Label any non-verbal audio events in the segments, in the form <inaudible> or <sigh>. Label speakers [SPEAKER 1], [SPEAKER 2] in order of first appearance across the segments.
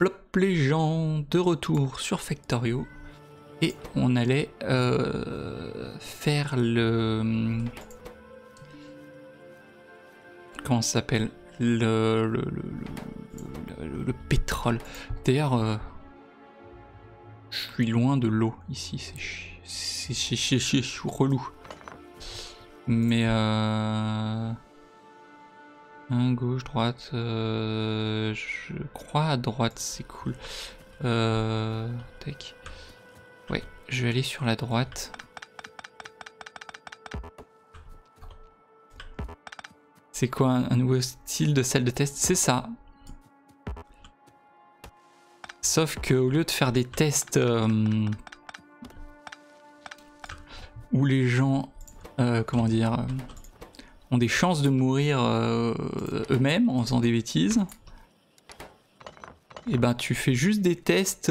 [SPEAKER 1] Plop les gens de retour sur Factorio. Et on allait euh, faire le... Comment ça s'appelle? Le, le, le, le, pétrole. D'ailleurs, euh, je suis loin de l'eau ici, c'est c'est relou. Mais euh... gauche, droite, euh... je crois à droite, c'est cool. Euh... Ouais, je vais aller sur la droite. C'est quoi un, nouveau style de salle de test? C'est ça. Sauf que au lieu de faire des tests euh, où les gens, comment dire, ont des chances de mourir eux-mêmes en faisant des bêtises, et eh ben tu fais juste des tests.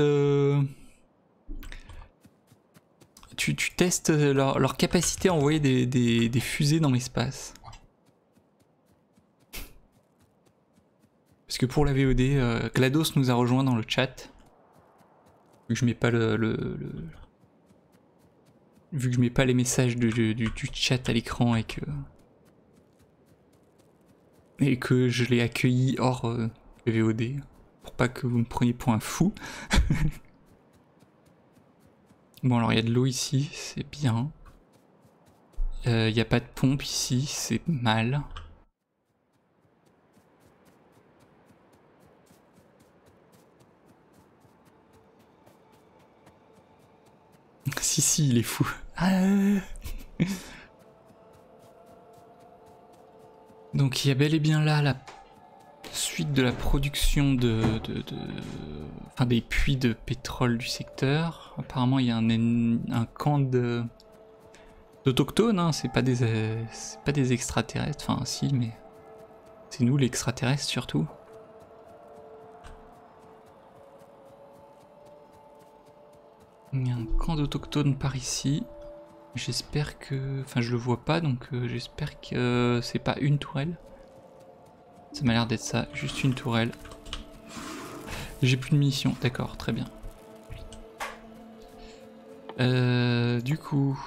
[SPEAKER 1] Tu, testes leur, capacité à envoyer des fusées dans l'espace. Parce que pour la VOD, euh, GLaDOS nous a rejoint dans le chat. Vu que je mets pas le, vu que je mets pas les messages du, chat à l'écran et que et que je l'ai accueilli hors euh, VOD pour pas que vous me preniez pour un fou. <laughs> bon alors il y a de l'eau ici, c'est bien. Euh, il n'y a pas de pompe ici, c'est mal. <laughs> si, si, il est fou. <laughs> Ah. Donc il y a bel et bien là la suite de la production de, enfin, des puits de pétrole du secteur. Apparemment il y a un, camp de d'autochtones, hein. c'est pas des pas des extraterrestres, enfin si mais c'est nous les extraterrestres surtout. Il y a un camp d'autochtones par ici. J'espère que... Enfin, je le vois pas, donc euh, j'espère que c'est pas une tourelle. Ça m'a l'air d'être ça, juste une tourelle. J'ai plus de munitions, d'accord, très bien. Euh, du coup...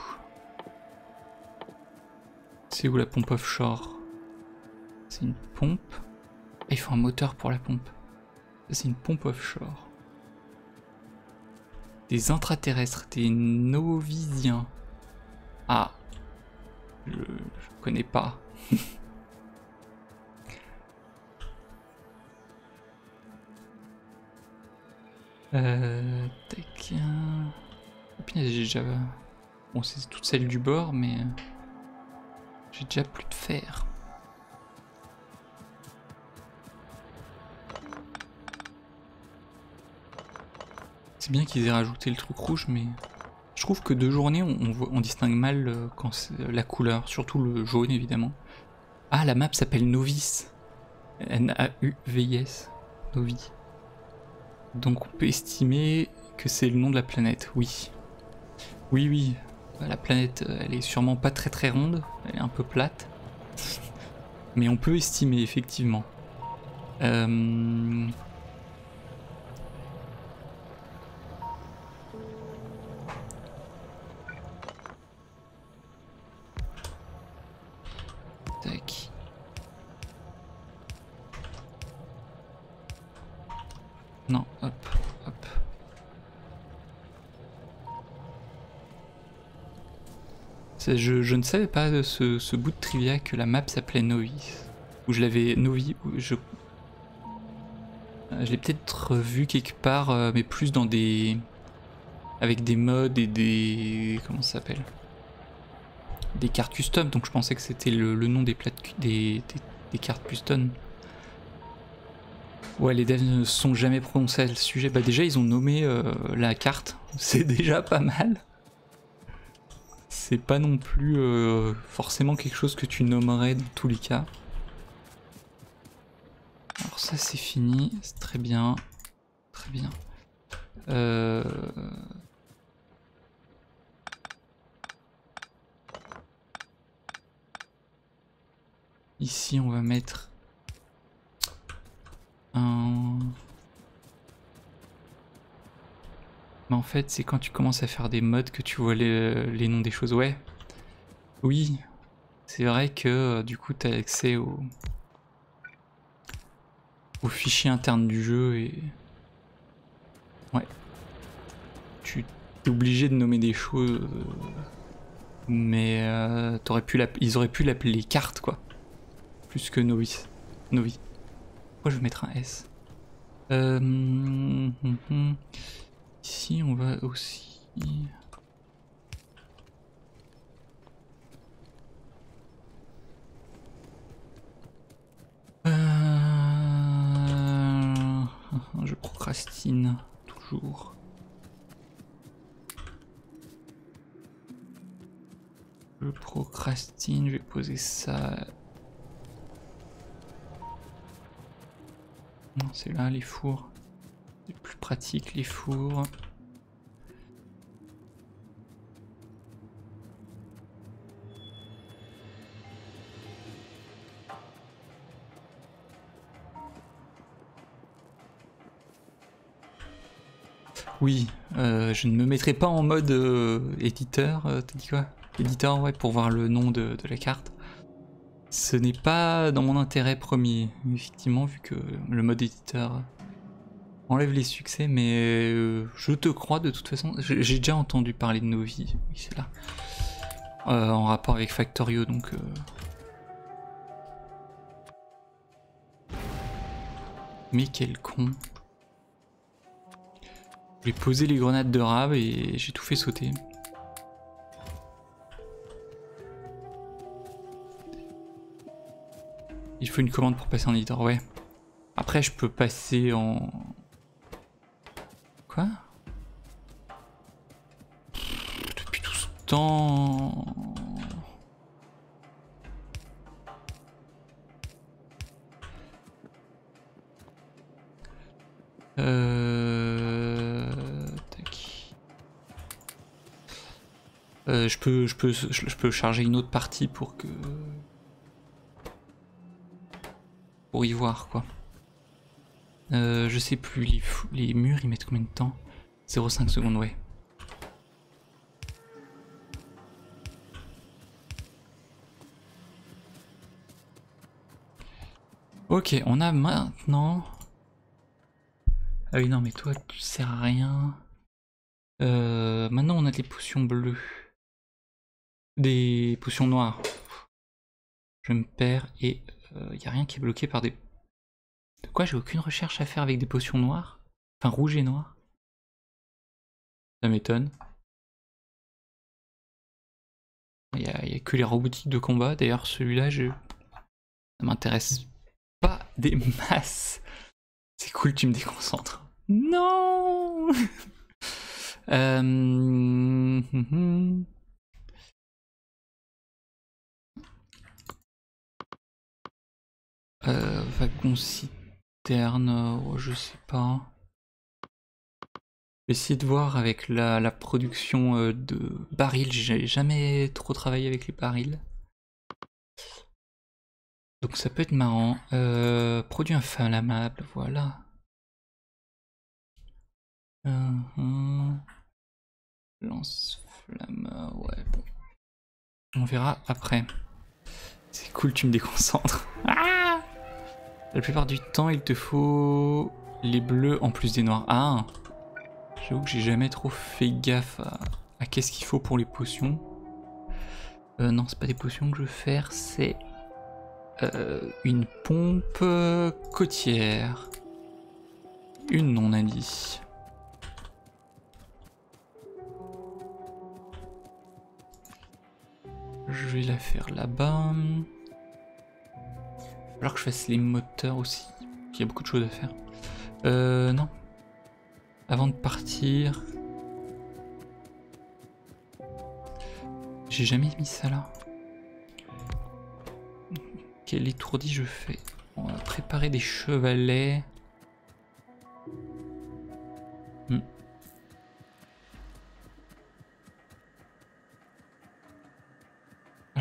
[SPEAKER 1] C'est où la pompe offshore? C'est une pompe? il faut un moteur pour la pompe. C'est une pompe offshore. Des intraterrestres, des novisiens. Ah. Je, connais pas. <laughs> euh. Tac. j'ai déjà. Bon, c'est toute celle du bord, mais. J'ai déjà plus de fer. C'est bien qu'ils aient rajouté le truc rouge, mais je trouve que de journée, on, distingue mal euh, quand la couleur, surtout le jaune évidemment. Ah, la map s'appelle Novice. N-A-U-V-I-S. Novi. Donc on peut estimer que c'est le nom de la planète, oui. Oui, oui. La planète, euh, elle est sûrement pas très très ronde, elle est un peu plate. Mais on peut estimer, effectivement. Euh... Je, ne savais pas de ce, bout de trivia que la map s'appelait Novi. Ou je l'avais... Novi, je... Je l'ai peut-être vu quelque part, euh, mais plus dans des... Avec des modes et des... Comment ça s'appelle? Des cartes custom, donc je pensais que c'était le, nom des, des, des cartes custom. Ouais, les devs ne sont jamais prononcés à le sujet. Bah déjà, ils ont nommé euh, la carte. <laughs> C'est déjà pas mal. Pas non plus euh, forcément quelque chose que tu nommerais dans tous les cas. Alors ça, c'est fini. C'est très bien. Très bien. Euh... Ici, on va mettre un... Mais en fait, c'est quand tu commences à faire des modes que tu vois les, noms des choses. Ouais. Oui. C'est vrai que euh, du coup, tu as accès au, au fichier interne du jeu et... Ouais. Tu es obligé de nommer des choses... Mais euh, ils auraient pu l'appeler carte quoi. Plus que novice. Novi. Pourquoi je vais mettre un S? Euh, hum, hum, hum. Ici on va aussi... Euh... Je procrastine toujours. Je procrastine, je vais poser ça. C'est là les fours. C'est plus pratique les fours. Oui, euh, je ne me mettrai pas en mode euh, éditeur, euh, t'as dit quoi? Éditeur, ouais, pour voir le nom de, la carte. Ce n'est pas dans mon intérêt premier, effectivement, vu que le mode éditeur enlève les succès, mais je te crois de toute façon. J'ai déjà entendu parler de Novi, oui c'est là, en rapport avec Factorio, donc... Mais quel con. J'ai posé les grenades de rab et j'ai tout fait sauter. Il faut une commande pour passer en éditeur, ouais. Après, je peux passer en... Quoi Depuis tout ce temps... Euh... Euh, je peux, je peux, je peux charger une autre partie pour que, pour y voir quoi. Euh, je sais plus, les, murs ils mettent combien de temps? 0,5 secondes, ouais. Ok, on a maintenant ah oui, non, mais toi, tu sers à rien. Euh, maintenant, on a des potions bleues. Des potions noires. Je me perds et il euh, n'y a rien qui est bloqué par des... De quoi J'ai aucune recherche à faire avec des potions noires? Enfin, rouge et noir Ça m'étonne. Il n'y a, que les robotiques de combat. D'ailleurs, celui-là, je... ça m'intéresse pas des <laughs> masses. C'est cool, tu me déconcentres. Non <laughs> euh... Hum, hum. euh wagon citerne, oh, je sais pas. Essayer de voir avec la, production euh, de barils. J'ai jamais trop travaillé avec les barils. Donc ça peut être marrant. Euh, produit inflammable, voilà. Uh Lance-flamme, ouais, bon. On verra après. C'est cool, tu me déconcentres. Ah La plupart du temps, il te faut les bleus en plus des noirs. Ah J'avoue que j'ai jamais trop fait gaffe à, qu'est-ce qu'il faut pour les potions. Euh, non, c'est pas des potions que je veux faire, c'est euh, une pompe côtière. Une, on a dit. Je vais la faire là-bas. Alors que je fasse les moteurs aussi. Il y a beaucoup de choses à faire. Euh, non. Avant de partir. J'ai jamais mis ça là. Quel étourdi je fais On va préparer des chevalets. Hmm.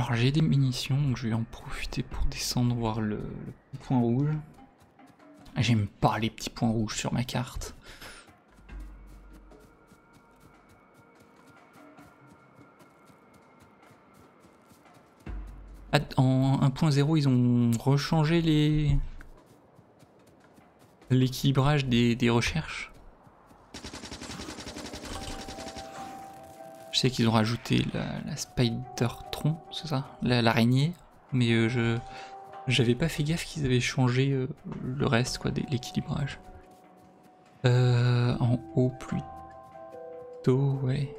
[SPEAKER 1] Alors j'ai des munitions, donc je vais en profiter pour descendre voir le, point rouge. J'aime pas les petits points rouges sur ma carte. En 1.0, ils ont rechangé les l'équilibrage des recherches. Sais qu'ils ont rajouté la, Spider-Tron, c'est ça? L'araignée. mais euh, je j'avais pas fait gaffe qu'ils avaient changé euh, le reste, quoi, de l'équilibrage. Euh, en haut plutôt, ouais.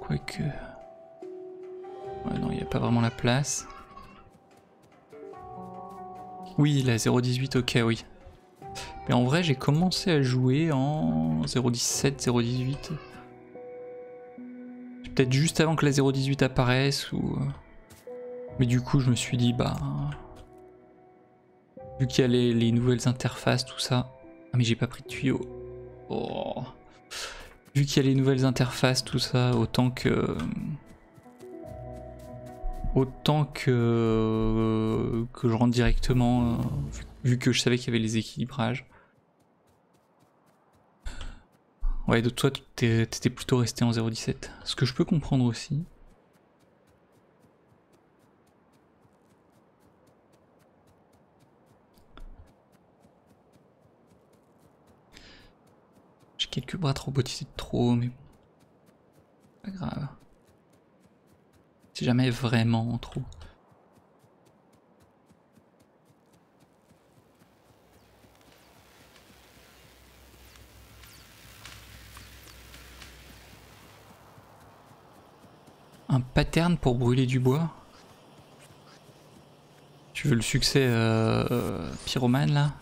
[SPEAKER 1] Quoique... Ouais, non, il n'y a pas vraiment la place. Oui, la 0.18, ok, oui. Mais en vrai, j'ai commencé à jouer en 0.17, 0.18. Juste avant que la 0.18 apparaisse ou... Euh, mais du coup, je me suis dit, bah... Vu qu'il y a les, nouvelles interfaces, tout ça... Ah mais j'ai pas pris de tuyau. Oh. Vu qu'il y a les nouvelles interfaces, tout ça, autant que... Autant que... Que je rentre directement, euh, vu que je savais qu'il y avait les équilibrages. Ouais, de toi, t'étais plutôt resté en 0.17. Ce que je peux comprendre aussi. J'ai quelques bras robotisés de trop, mais Pas grave. C'est jamais vraiment trop. Un pattern pour brûler du bois. Tu veux le succès euh, pyromane là?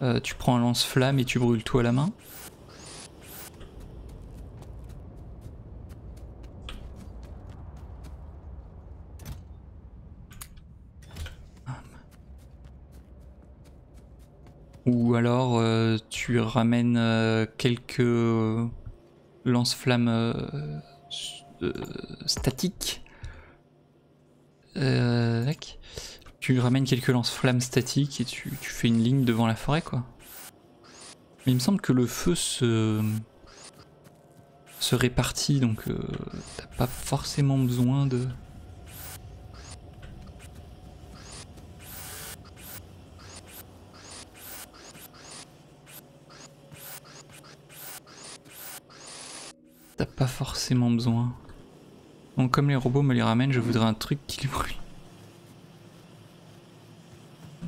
[SPEAKER 1] Euh, Tu prends un lance-flamme et tu brûles tout à la main. Ou alors euh, tu ramènes quelques lance-flamme euh, euh, statique. Euh, tu ramènes quelques lance-flammes statiques et tu, fais une ligne devant la forêt quoi. Mais il me semble que le feu se, se répartit donc t'as pas forcément besoin de... pas forcément besoin. Donc comme les robots me les ramènent, je voudrais un truc qui les brûle.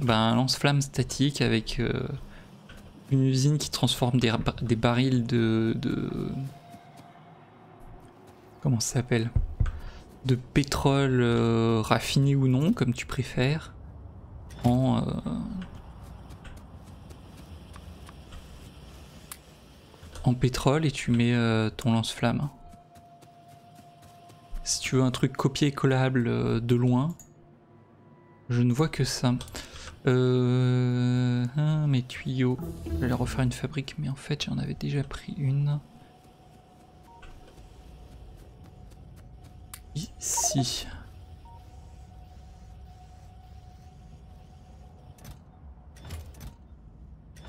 [SPEAKER 1] Ben, un lance-flamme statique avec euh, une usine qui transforme des, des barils de, de... Comment ça s'appelle? De pétrole euh, raffiné ou non, comme tu préfères, en, euh, en pétrole et tu mets euh, ton lance-flamme. Si tu veux un truc copier-collable euh, de loin, je ne vois que ça. Euh, mes tuyaux. Je vais refaire une fabrique, mais en fait j'en avais déjà pris une. Ici.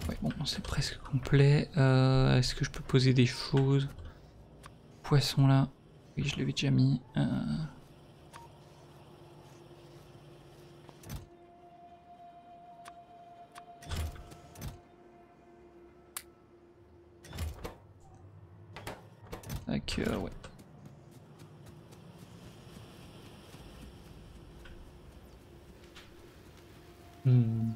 [SPEAKER 1] Ouais, bon, c'est presque complet. Euh, est-ce que je peux poser des choses? Poisson là. Oui, je l'avais déjà mis. Euh... euh, ouais. Hmm.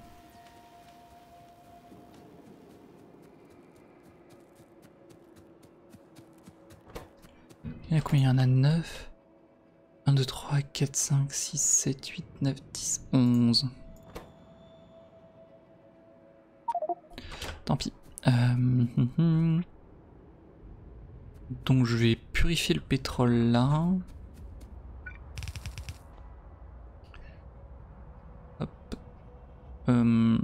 [SPEAKER 1] Il y a combien? Il y en a 9 1, 2, 3, 4, 5, 6, 7, 8, 9, 10, 11. Tant pis. Euh, <laughs> donc je vais purifier le pétrole là. Hop. Euh,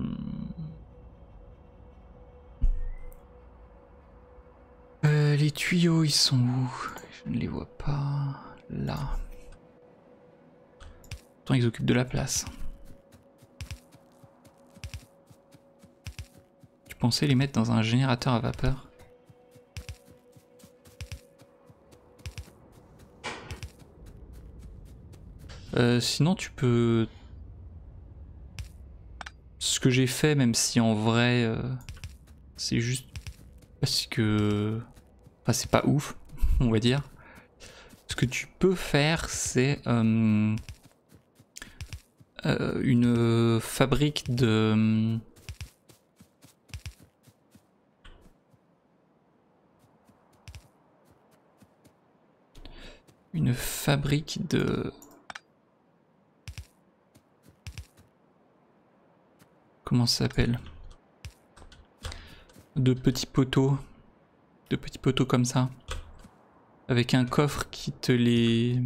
[SPEAKER 1] euh, les tuyaux, ils sont où? Je ne les vois pas là. Pourtant ils occupent de la place. Tu pensais les mettre dans un générateur à vapeur? Euh, sinon, tu peux. Ce que j'ai fait, même si en vrai, euh, c'est juste parce que. Enfin, c'est pas ouf, <laughs> on va dire. Ce que tu peux faire, c'est euh, une fabrique de. Une fabrique de comment ça s'appelle? De petits poteaux. De petits poteaux comme ça. Avec un coffre qui te les...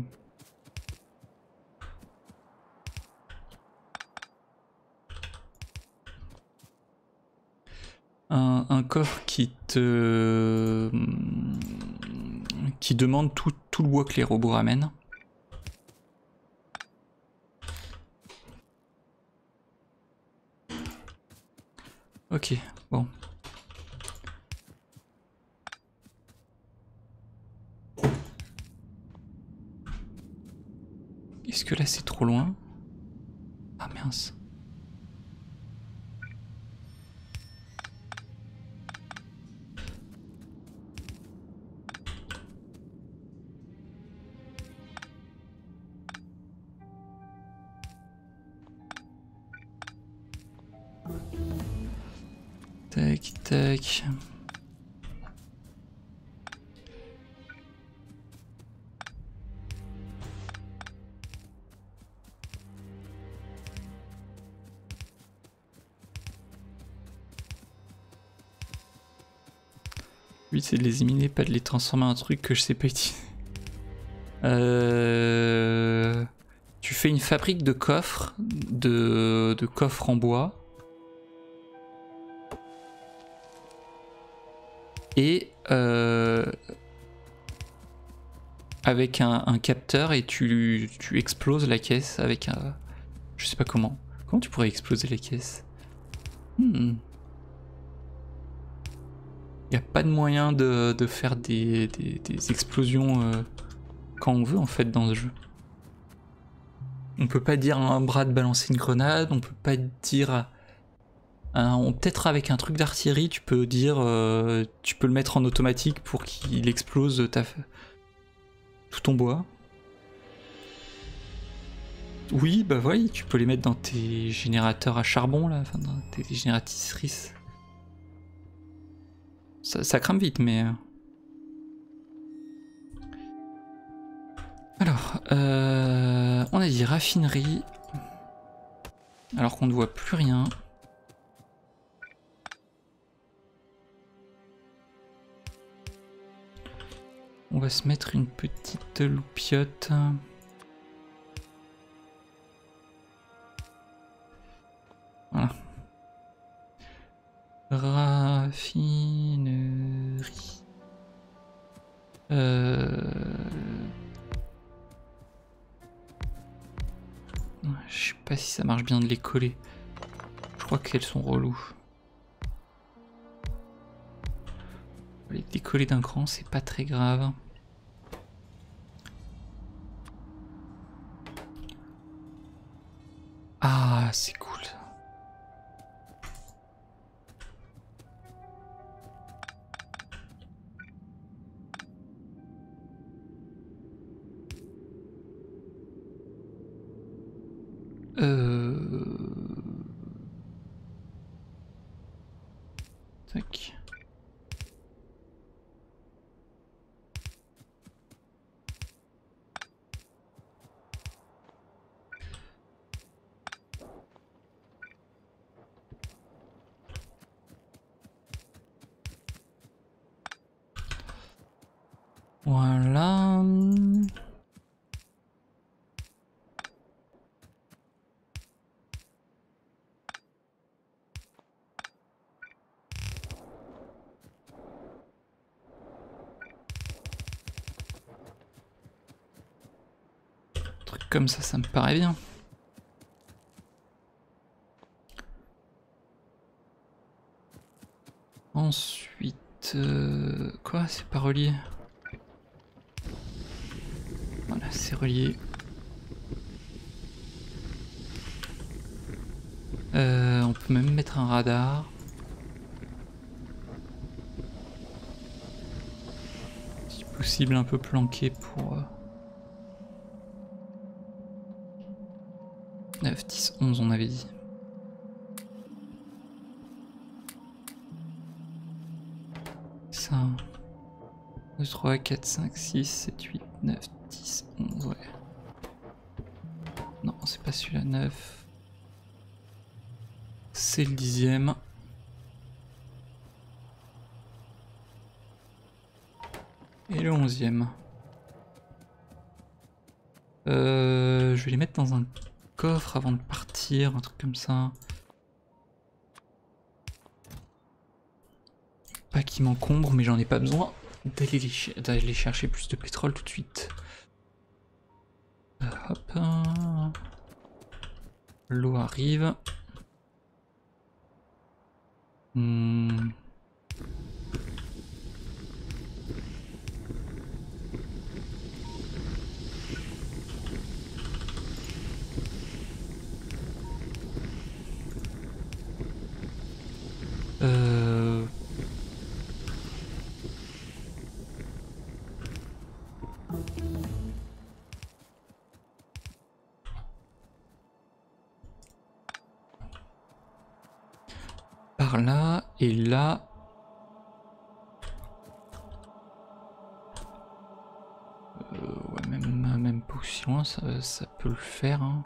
[SPEAKER 1] Un, coffre qui te... qui demande tout, tout le bois que les robots ramènent. Ok, bon. Là c'est trop loin Ah mince. Tac, tac. C'est de les éliminer, pas de les transformer en truc que je sais pas utiliser. <laughs> Euh... Tu fais une fabrique de coffres, de, coffres en bois. et euh, avec un, capteur et tu, exploses la caisse avec un... Je sais pas comment. Comment tu pourrais exploser la caisse? Il n'y a pas de moyen de, faire des, explosions euh, quand on veut en fait dans ce jeu. On peut pas dire à un bras de balancer une grenade, on peut pas dire euh, peut-être avec un truc d'artillerie, tu peux dire, euh, tu peux le mettre en automatique pour qu'il explose ta, tout ton bois. Oui, bah oui, tu peux les mettre dans tes générateurs à charbon là, enfin dans tes génératrices. Ça, crame vite, mais. Euh. Alors, on a dit raffinerie. Alors qu'on ne voit plus rien. On va se mettre une petite loupiote. Raffinerie. Euh... Je sais pas si ça marche bien de les coller. Je crois qu'elles sont reloues. Les décoller d'un cran, c'est pas très grave. Ah, c'est cool. comme ça, ça me paraît bien. Ensuite... Euh, quoi? C'est pas relié Voilà, c'est relié. Euh, on peut même mettre un radar. Si possible un peu planqué pour... Euh, 9, 10, 11 on avait dit. Ça. 2, 3, 4, 5, 6, 7, 8, 9, 10, 11, ouais. Non, c'est pas celui-là, 9. C'est le dixième. Et le onzième. Euh, je vais les mettre dans un coffre avant de partir, un truc comme ça. Pas qui m'encombre, mais j'en ai pas besoin d'aller chercher plus de pétrole tout de suite. Euh, hop. L'eau arrive. Là et là. Euh, même, même pas loin, ça, ça peut le faire. Hein.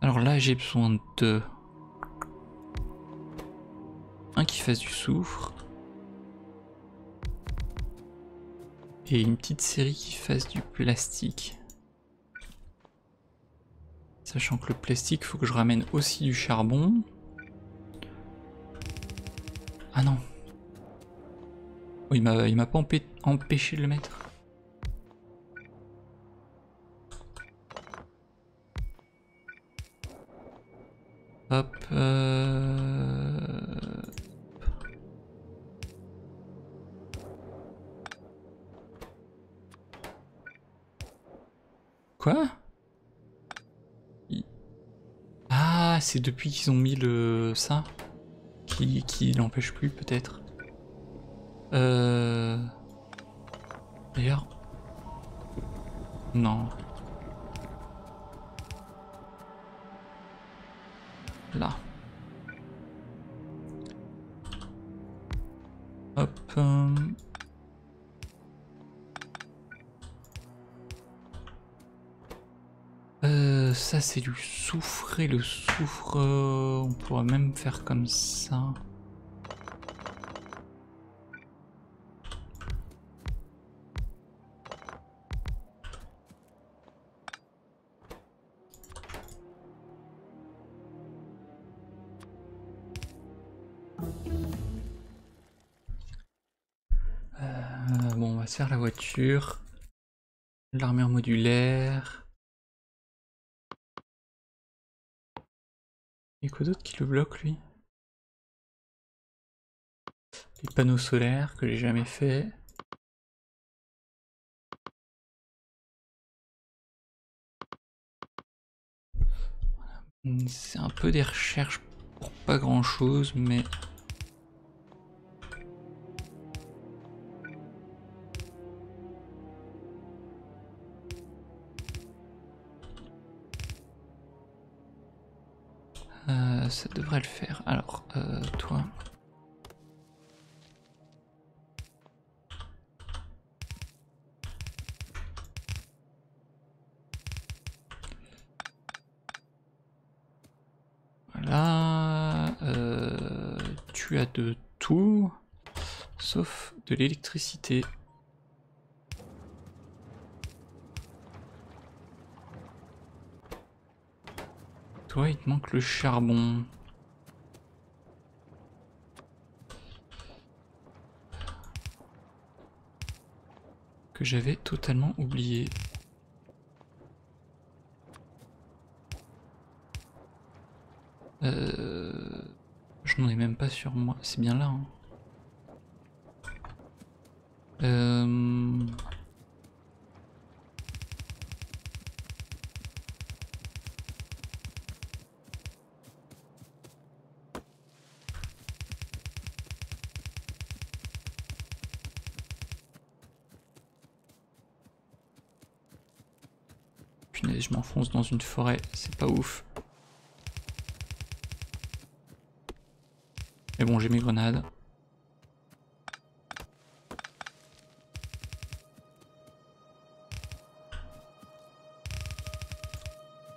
[SPEAKER 1] Alors là, j'ai besoin de un qui fasse du soufre. Et une petite série qui fasse du plastique. Sachant que le plastique, faut que je ramène aussi du charbon. Ah non. Oh, il m'a pas empêché de le mettre. C'est depuis qu'ils ont mis le... ça Qui, l'empêche plus, peut-être. Euh... D'ailleurs... Non. C'est du soufre et le soufre, euh, on pourrait même faire comme ça. Le bloque lui Les panneaux solaires que j'ai jamais fait. C'est un peu des recherches pour pas grand chose, mais Euh, ça devrait le faire. Alors, euh, toi. Voilà. Euh, tu as de tout, sauf de l'électricité. Toi, il te manque le charbon. Que j'avais totalement oublié. Euh... Je n'en ai même pas sur moi. C'est bien là. Hein. Euh... je m'enfonce dans une forêt, c'est pas ouf. Mais bon, j'ai mes grenades.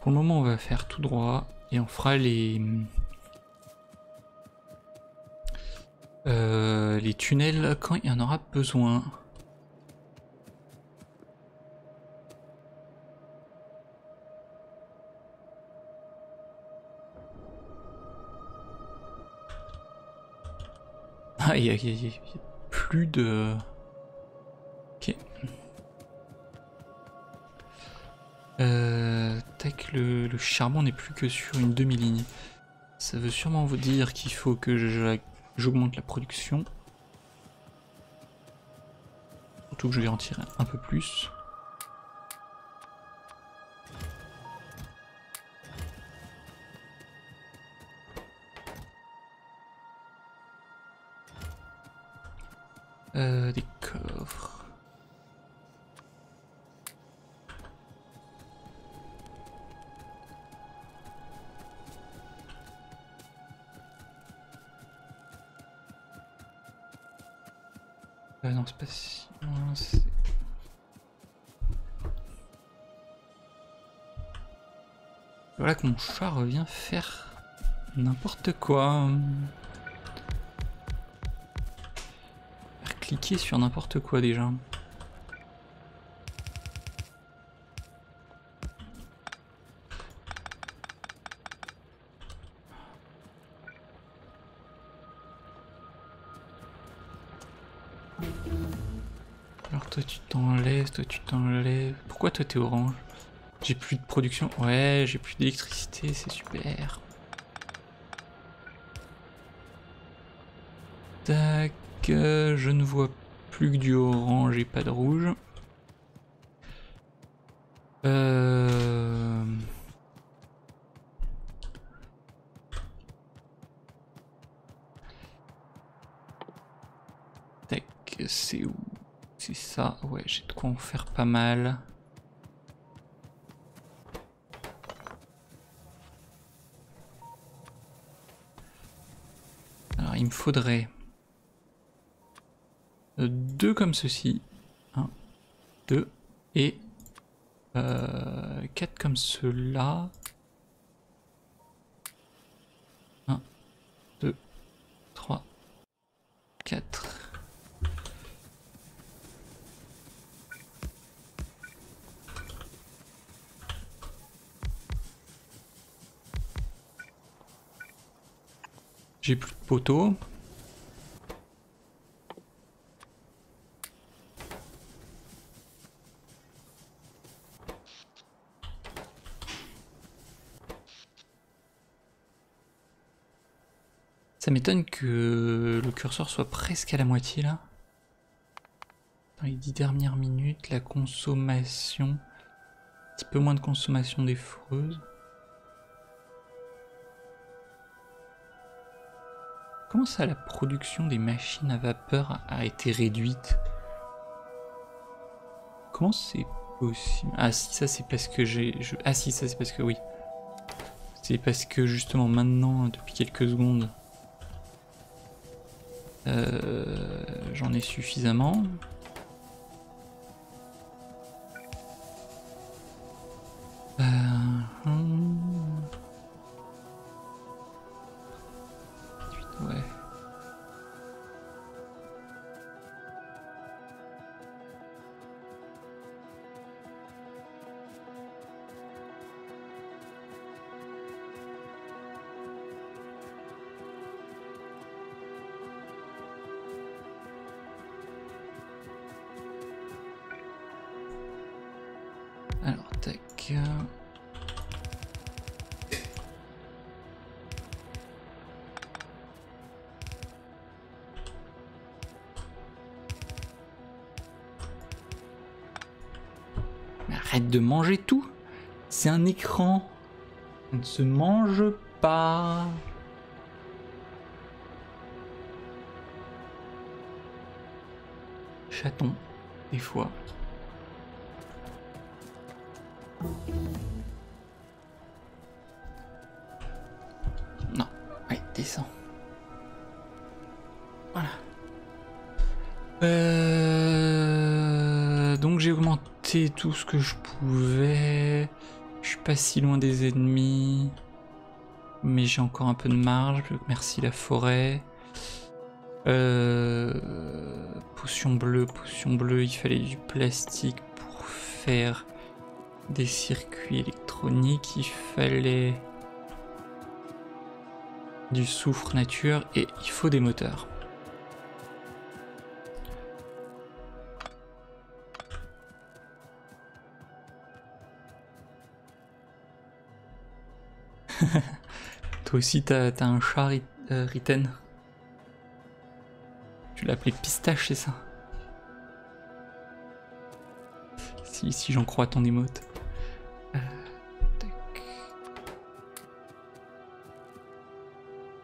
[SPEAKER 1] Pour le moment, on va faire tout droit et on fera les euh, les tunnels quand il y en aura besoin. A plus de... Ok. Euh, tac, le, charbon n'est plus que sur une demi-ligne. Ça veut sûrement vous dire qu'il faut que j'augmente la production. Surtout que je vais en tirer un peu plus. Mon chat revient faire n'importe quoi. Faire cliquer sur n'importe quoi déjà. toi tu t'enlèves. Pourquoi toi t'es orange? J'ai plus de production. Ouais, j'ai plus d'électricité, c'est super. Tac, euh, je ne vois plus que du orange et pas de rouge. Euh... Tac, c'est où? C'est ça, ouais, j'ai de quoi en faire pas mal. Alors il me faudrait deux comme ceci. Un, deux, et euh, quatre comme cela. Un, deux, trois, quatre. Poteaux. Ça m'étonne que le curseur soit presque à la moitié là. Dans les dix dernières minutes, la consommation, un petit peu moins de consommation des foreuses. Comment ça la production des machines à vapeur a été réduite? Comment c'est possible? Ah si ça c'est parce que j'ai... Ah si ça c'est parce que oui. C'est parce que justement maintenant, depuis quelques secondes, euh, j'en ai suffisamment. Euh, ne se mange pas. Chaton, des fois. Non, ouais, descends. Voilà. Euh, donc j'ai augmenté tout ce que je pouvais. Pas si loin des ennemis. Mais j'ai encore un peu de marge. Merci la forêt. Euh, potion bleue, potion bleue, il fallait du plastique pour faire des circuits électroniques, il fallait du soufre nature et il faut des moteurs. Aussi t'as as un chat euh, Riten Tu l'as appelé pistache c'est ça? Si, si j'en crois ton émote. Euh,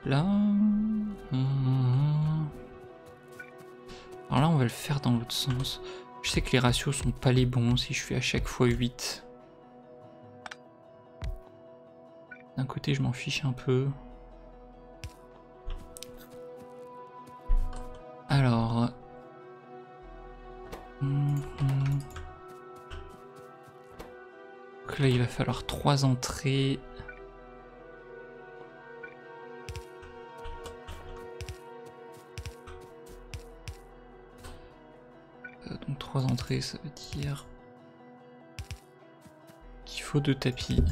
[SPEAKER 1] là... Hum. Alors là on va le faire dans l'autre sens. Je sais que les ratios sont pas les bons si je fais à chaque fois 8. Je m'en fiche un peu. Alors... Hum. Donc là, il va falloir trois entrées. Euh, donc trois entrées, ça veut dire qu'il faut deux tapis.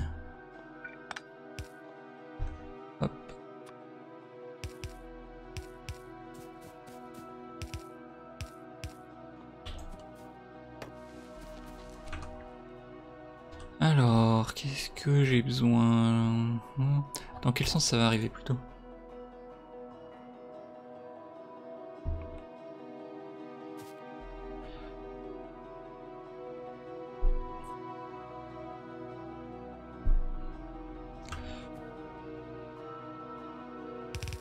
[SPEAKER 1] Que j'ai besoin Dans quel sens ça va arriver plutôt?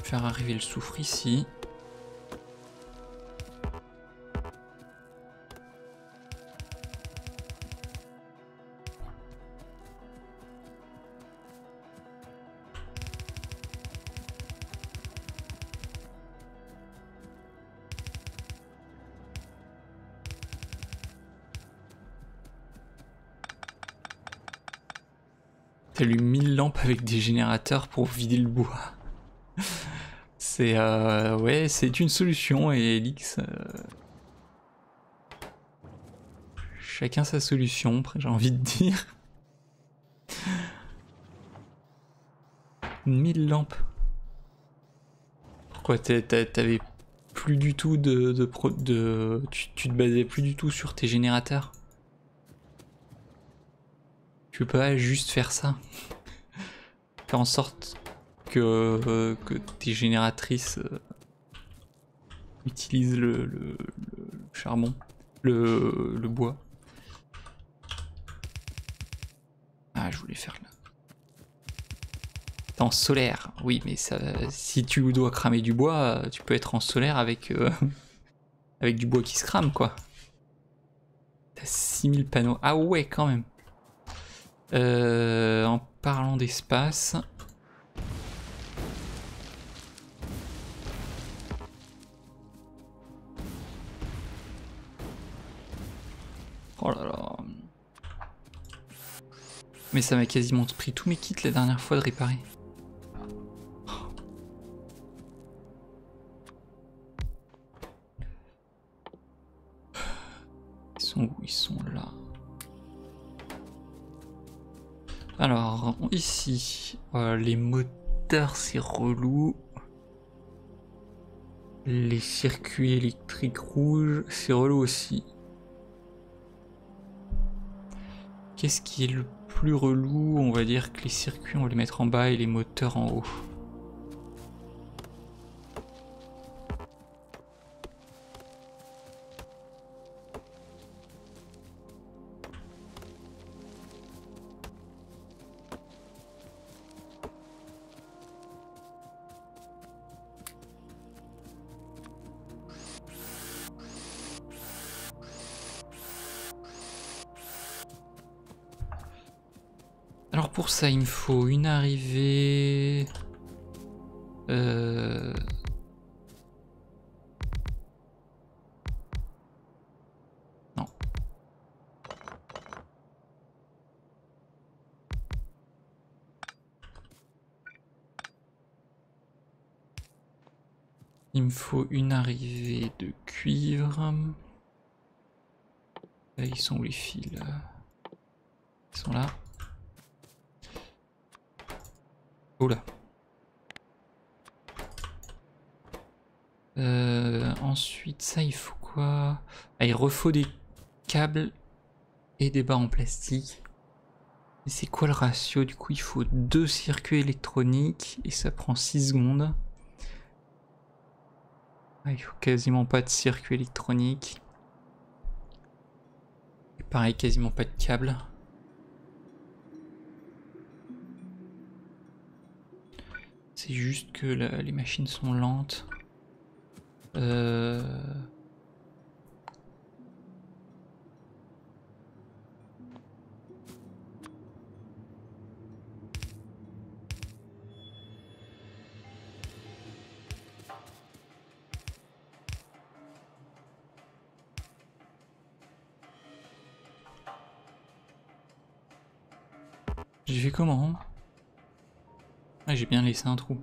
[SPEAKER 1] Faire arriver le soufre ici. Avec des générateurs pour vider le bois. <laughs> c'est euh, ouais, c'est une solution et Elix. Euh, chacun sa solution, j'ai envie de dire. <laughs> 1000 lampes. Pourquoi t'avais plus du tout de, de, tu te basais plus du tout sur tes générateurs? Tu peux pas juste faire ça. En sorte que, euh, tes génératrices euh, utilisent le, charbon, le, bois. Ah, je voulais faire là. en solaire, oui, mais si tu dois cramer du bois, tu peux être en solaire avec, euh, <laughs> avec du bois qui se crame, quoi. T'as 6000 panneaux. Ah ouais, quand même. Euh, en parlant d'espace. Oh là là. Mais ça m'a quasiment pris tous mes kits la dernière fois de réparer. Ils sont où? Ils sont là. Alors, ici, euh, les moteurs, c'est relou. Les circuits électriques rouges, c'est relou aussi. Qu'est-ce qui est le plus relou? On va dire que les circuits, on va les mettre en bas et les moteurs en haut. Il me faut une arrivée. Euh... Non. Il me faut une arrivée de cuivre. Là, ils sont où les fils Ils sont là. Oula. Euh, ensuite, ça, il faut quoi? Ah, Il refaut des câbles et des barres en plastique. c'est quoi le ratio? Du coup, il faut deux circuits électroniques et ça prend 6 secondes. Ah, il faut quasiment pas de circuit électronique. Pareil, quasiment pas de câbles. C'est juste que les machines sont lentes. Euh... J'ai fait comment? Ah, J'ai bien laissé un trou.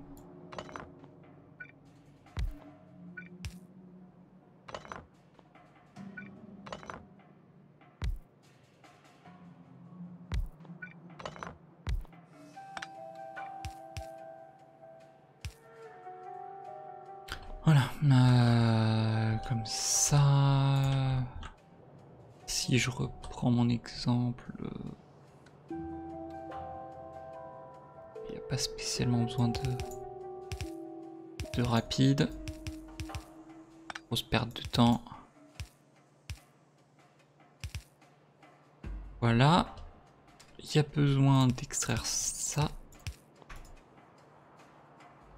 [SPEAKER 1] Rapide. Grosse perte de temps. Voilà. Il y a besoin d'extraire ça.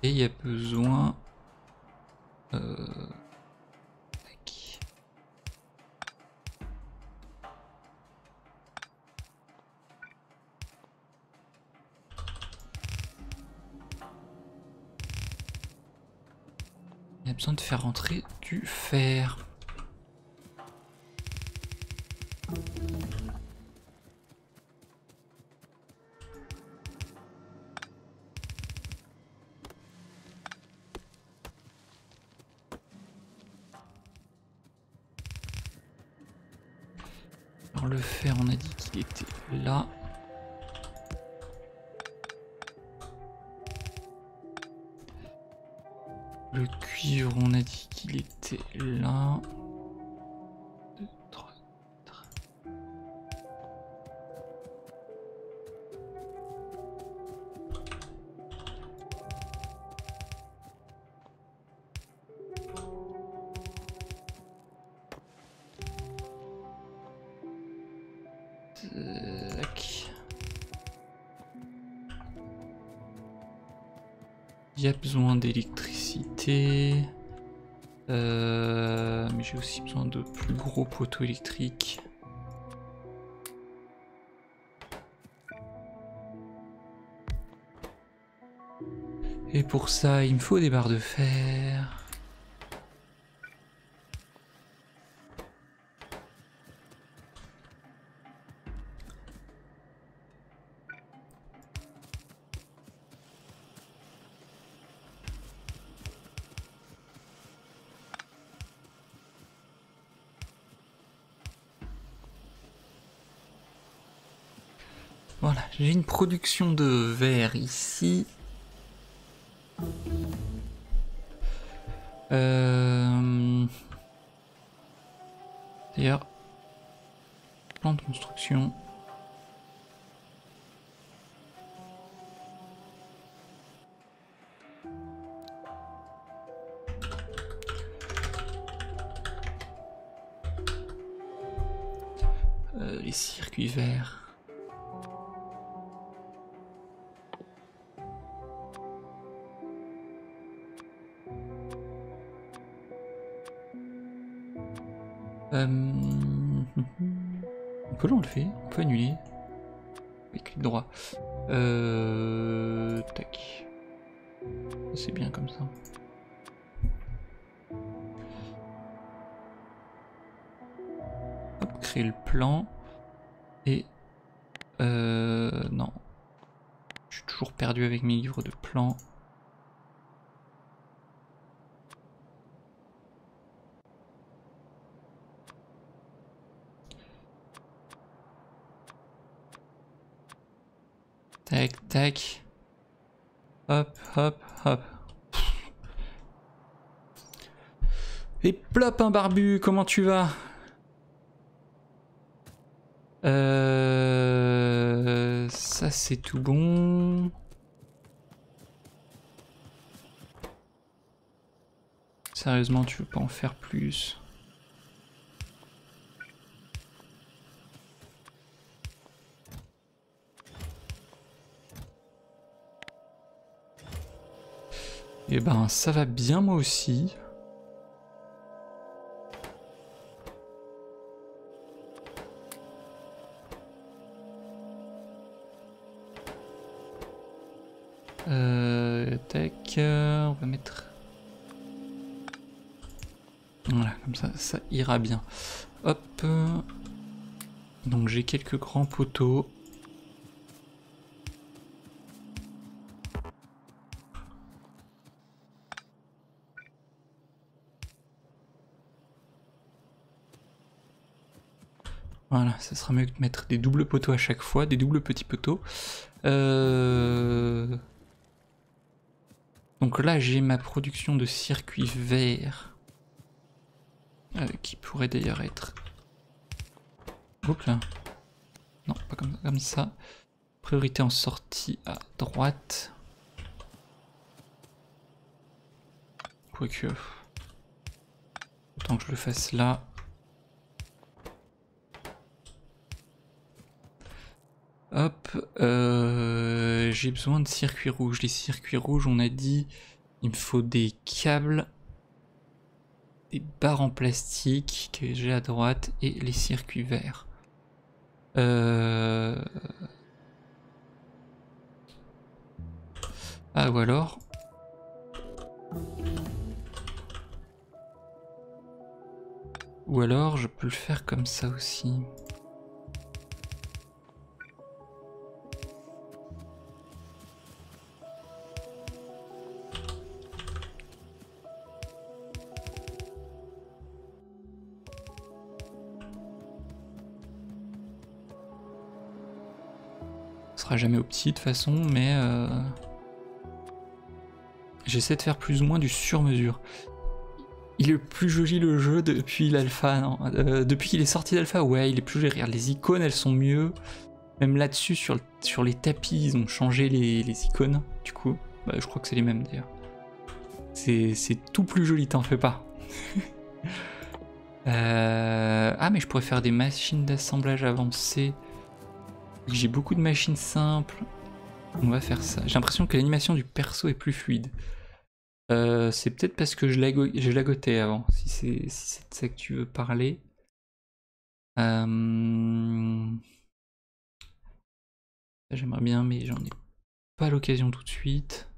[SPEAKER 1] Et il y a besoin poteaux électriques. Et pour ça, il me faut des barres de fer. Voilà, j'ai une production de verre ici. Hop, hop, hop. Et plop un barbu, comment tu vas? Euh... Ça c'est tout bon. Sérieusement, tu veux pas en faire plus Eh ben, ça va bien moi aussi. Euh, tac, on va mettre... Voilà, comme ça, ça ira bien. Hop. Donc j'ai quelques grands poteaux. Ça sera mieux de mettre des doubles poteaux à chaque fois, des doubles petits poteaux. Euh, donc là, j'ai ma production de circuits verts. Euh, qui pourrait d'ailleurs être... Oups là. Non, pas comme, comme ça. Priorité en sortie à droite. Quoique... Autant que je le fasse là. Hop, euh, j'ai besoin de circuits rouges. Les circuits rouges, on a dit, il me faut des câbles, des barres en plastique que j'ai à droite et les circuits verts. Euh... Ah ou alors... Ou alors je peux le faire comme ça aussi. Jamais au de façon, mais euh, j'essaie de faire plus ou moins du sur-mesure. Il est plus joli le jeu depuis l'alpha, euh, Depuis qu'il est sorti d'alpha, ouais, il est plus joli. les icônes, elles sont mieux. Même là-dessus, sur, sur les tapis, ils ont changé les, icônes, du coup. Bah, je crois que c'est les mêmes d'ailleurs. C'est tout plus joli, t'en fais pas. <laughs> Euh, ah, mais je pourrais faire des machines d'assemblage avancées. J'ai beaucoup de machines simples. On va faire ça. J'ai l'impression que l'animation du perso est plus fluide. Euh, c'est peut-être parce que je, lagotais avant, si c'est de ça que tu veux parler. Euh, j'aimerais bien, mais j'en ai pas l'occasion tout de suite.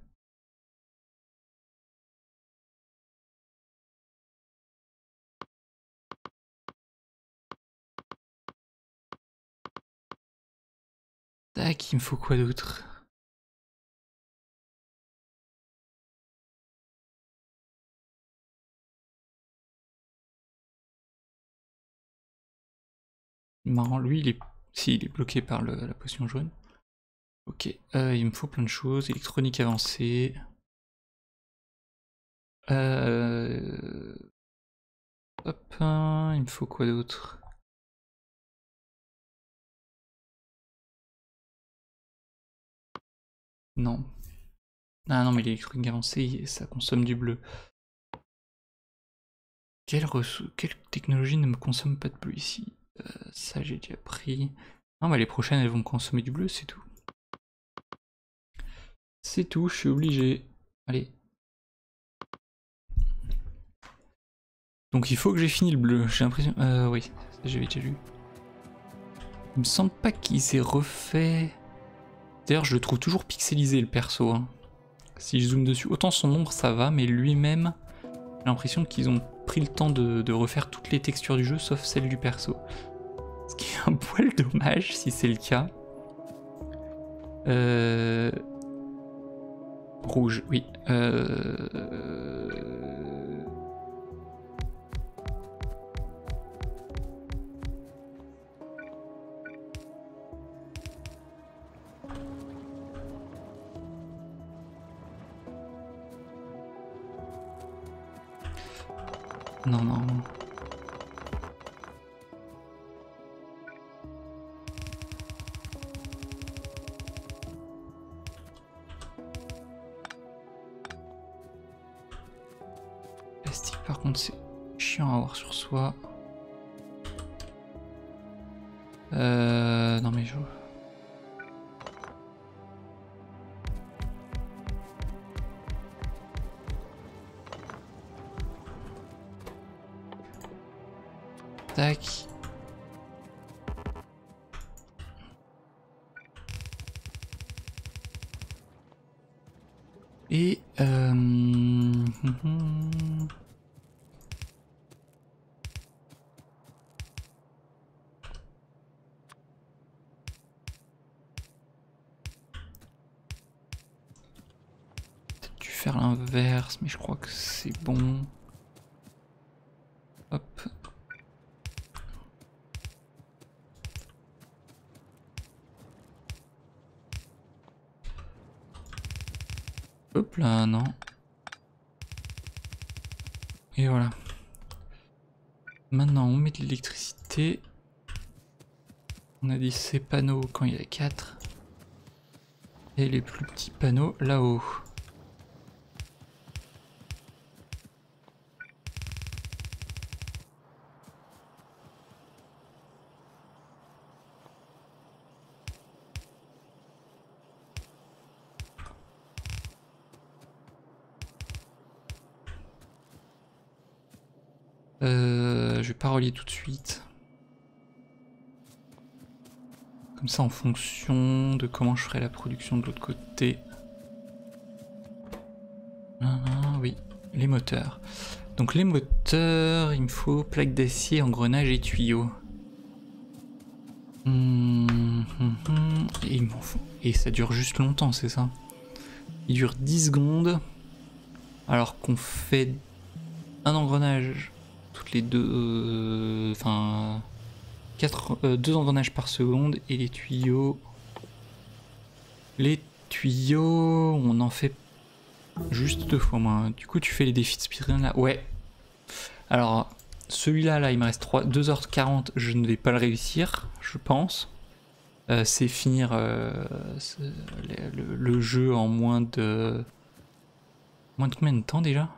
[SPEAKER 1] Tac, il me faut quoi d'autre? Marrant, lui, il est... Si, il est bloqué par la potion jaune. Ok, euh, il me faut plein de choses. Électronique avancée. Euh... Hop, il me faut quoi d'autre? Non. Ah non, mais l'électronique avancée, ça consomme du bleu. Quelle, technologie ne me consomme pas de bleu ici? Euh, Ça, j'ai déjà pris. Non, bah les prochaines, elles vont consommer du bleu, c'est tout. C'est tout, je suis obligé. Allez. Donc il faut que j'ai fini le bleu, j'ai l'impression... Euh, oui, j'avais déjà lu. Il me semble pas qu'il s'est refait... D'ailleurs, je le trouve toujours pixelisé le perso. hein. Si je zoome dessus, autant son ombre ça va, mais lui-même, j'ai l'impression qu'ils ont pris le temps de, refaire toutes les textures du jeu sauf celle du perso. Ce qui est un <laughs> poil dommage si c'est le cas. Euh... Rouge, oui. Euh... Non, non. Plastique, par contre, c'est chiant à avoir sur soi. Euh, non mais je... Tac. Et euh... <laughs> faire l'inverse, mais je crois que c'est bon. Hop. Hop là, non. Et voilà. Maintenant, on met de On a dit ces panneaux quand il y a 4. Et les plus petits panneaux là-haut. Euh, je vais pas tout de suite. Comme ça en fonction de comment je ferai la production de l'autre côté. Ah, oui, les moteurs. Donc les moteurs, il me faut plaque d'acier, engrenage et tuyaux. Hum, hum, hum. Et, et ça dure juste longtemps, c'est ça? Il dure 10 secondes. Alors qu'on fait un engrenage toutes les deux. euh, Enfin. euh, deux engrenages par seconde et les tuyaux. Les tuyaux, on en fait juste deux fois moins. Du coup, tu fais les défis de speedrun là Ouais. Alors, celui-là, là, il me reste 3, 2h40. Je ne vais pas le réussir, je pense. Euh, c'est finir euh, le jeu en moins de. Moins de combien de temps déjà?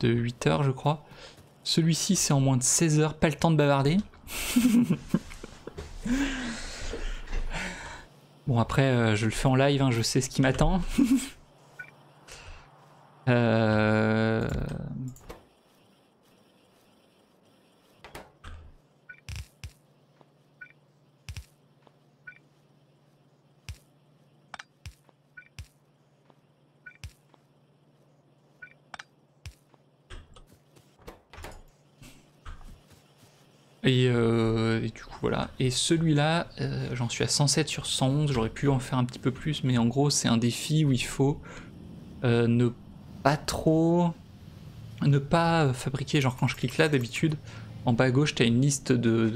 [SPEAKER 1] De 8 heures, je crois. Celui-ci, c'est en moins de 16 heures, pas le temps de bavarder. <laughs> bon, après, euh, je le fais en live, hein, je sais ce qui m'attend. <laughs> Euh, Et, euh, et du coup voilà. Et celui-là, euh, j'en suis à 107 sur 111. J'aurais pu en faire un petit peu plus, mais en gros c'est un défi où il faut euh, ne pas trop, ne pas fabriquer. Genre quand je clique là d'habitude, en bas à gauche t'as une liste de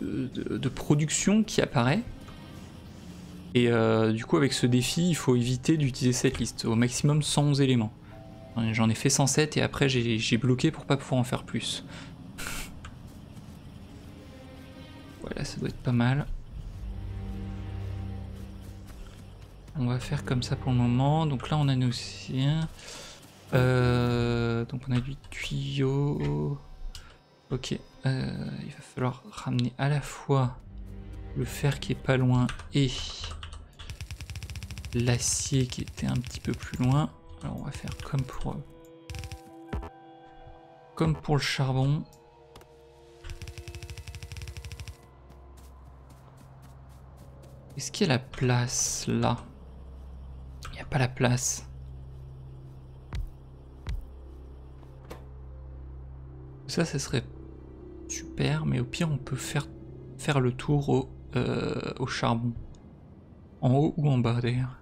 [SPEAKER 1] de, de, production qui apparaît. Et du coup avec ce défi, il faut éviter d'utiliser cette liste. Au maximum 111 éléments. J'en ai fait 107 et après j'ai bloqué pour pas pouvoir en faire plus. voilà, ça doit être pas mal. On va faire comme ça pour le moment. Donc là on a nos. Euh, donc on a du tuyau. Ok. euh, il va falloir ramener à la fois le fer qui est pas loin et l'acier qui était un petit peu plus loin. Alors on va faire comme pour euh, comme pour le charbon. Est-ce qu'il y a la place là? Il n'y a pas la place. Ça, ça serait super, mais au pire, on peut faire, le tour au, euh, au charbon. En haut ou en bas d'ailleurs?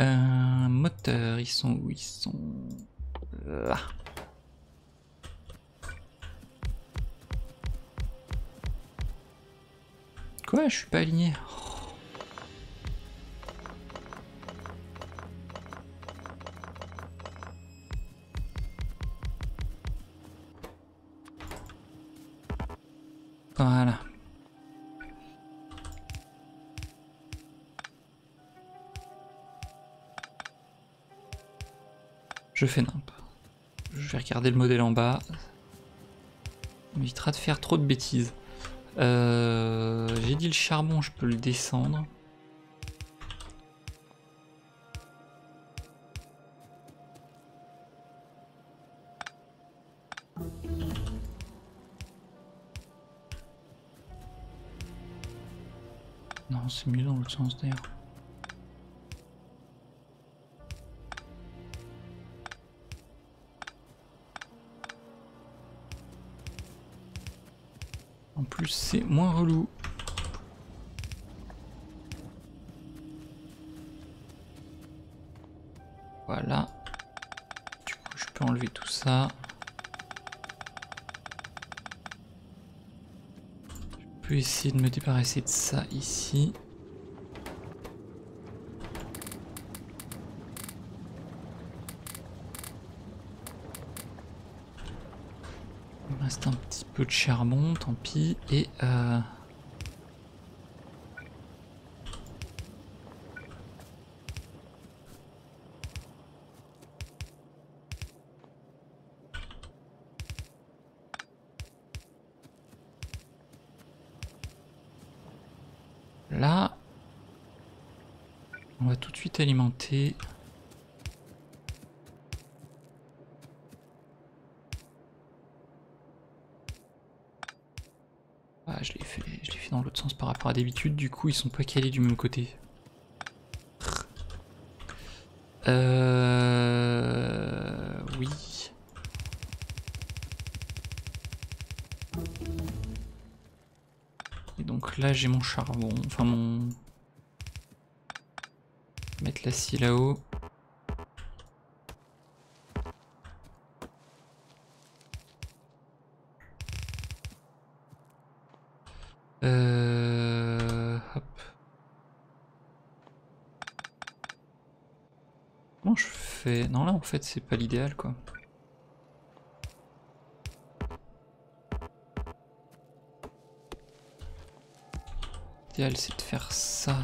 [SPEAKER 1] Euh, moteur, ils sont où? Ils sont là. Quoi? Je suis pas aligné. Voilà. Je fais nimp. Je vais regarder le modèle en bas. On évitera de faire trop de bêtises. Euh, J'ai dit le charbon, je peux le descendre. Non, c'est mieux dans l'autre sens d'ailleurs. C'est moins relou. Voilà. Du coup, je peux enlever tout ça. Je peux essayer de me débarrasser de ça ici. reste un petit de charbon, tant pis. Et euh... Là, on va tout de suite alimenter d'habitude, du coup ils sont pas calés du même côté. Euh... Oui. Et donc là j'ai mon charbon, enfin mon... Mettre la scie là-haut. Fait c'est pas l'idéal quoi. L'idéal c'est de faire ça.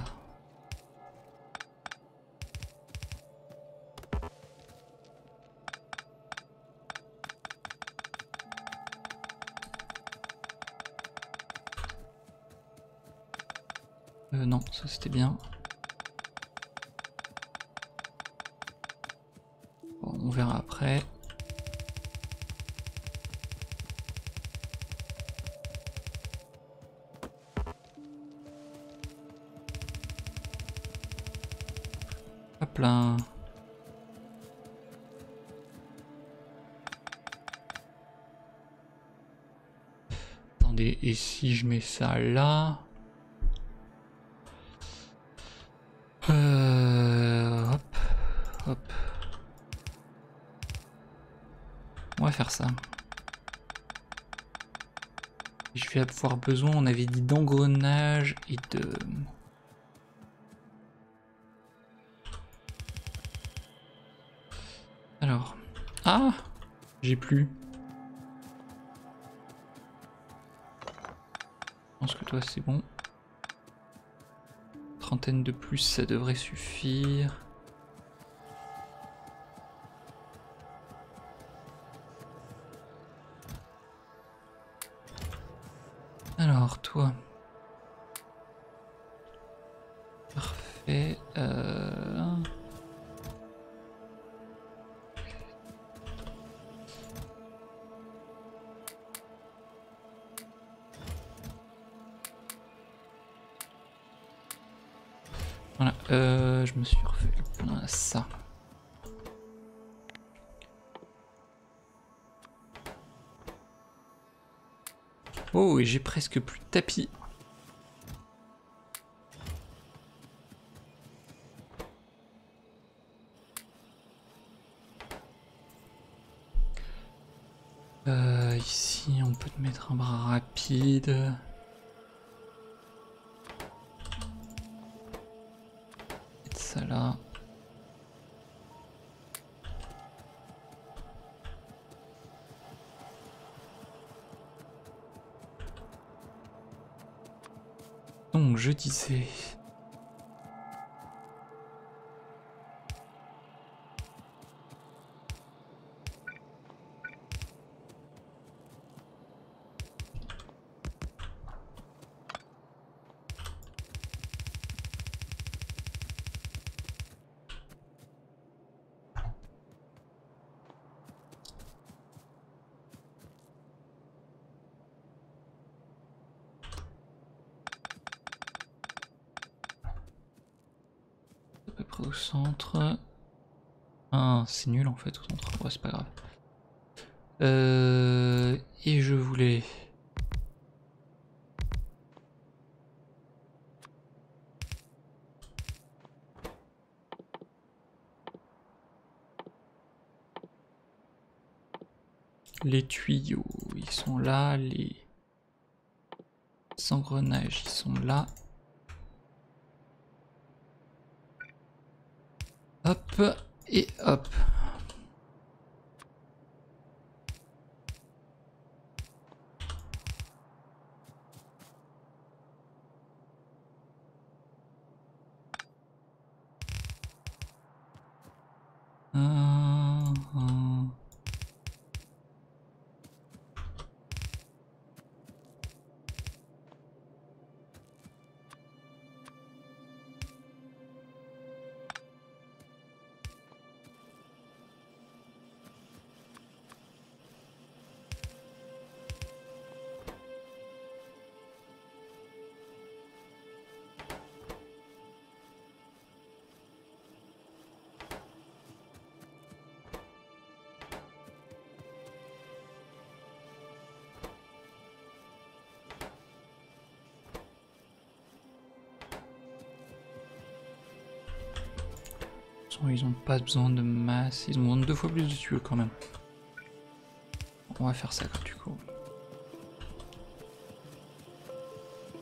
[SPEAKER 1] Euh, non, ça c'était bien. Bon, on après. Hop là. Attendez, et si je mets ça là? Je vais avoir besoin, on avait dit d'engrenage et de... Alors... Ah J'ai plus. Je pense que toi c'est bon de plus, ça devrait suffire. Tapis. Donc, centre. Ah, c'est nul en fait au centre. Ouais, c'est pas grave. Euh, et je voulais. Les tuyaux, ils sont là. Les engrenages, ils sont là. Hop, et hop. Ils ont pas besoin de masse, ils ont deux fois plus de tuyaux quand même. On va faire ça du coup.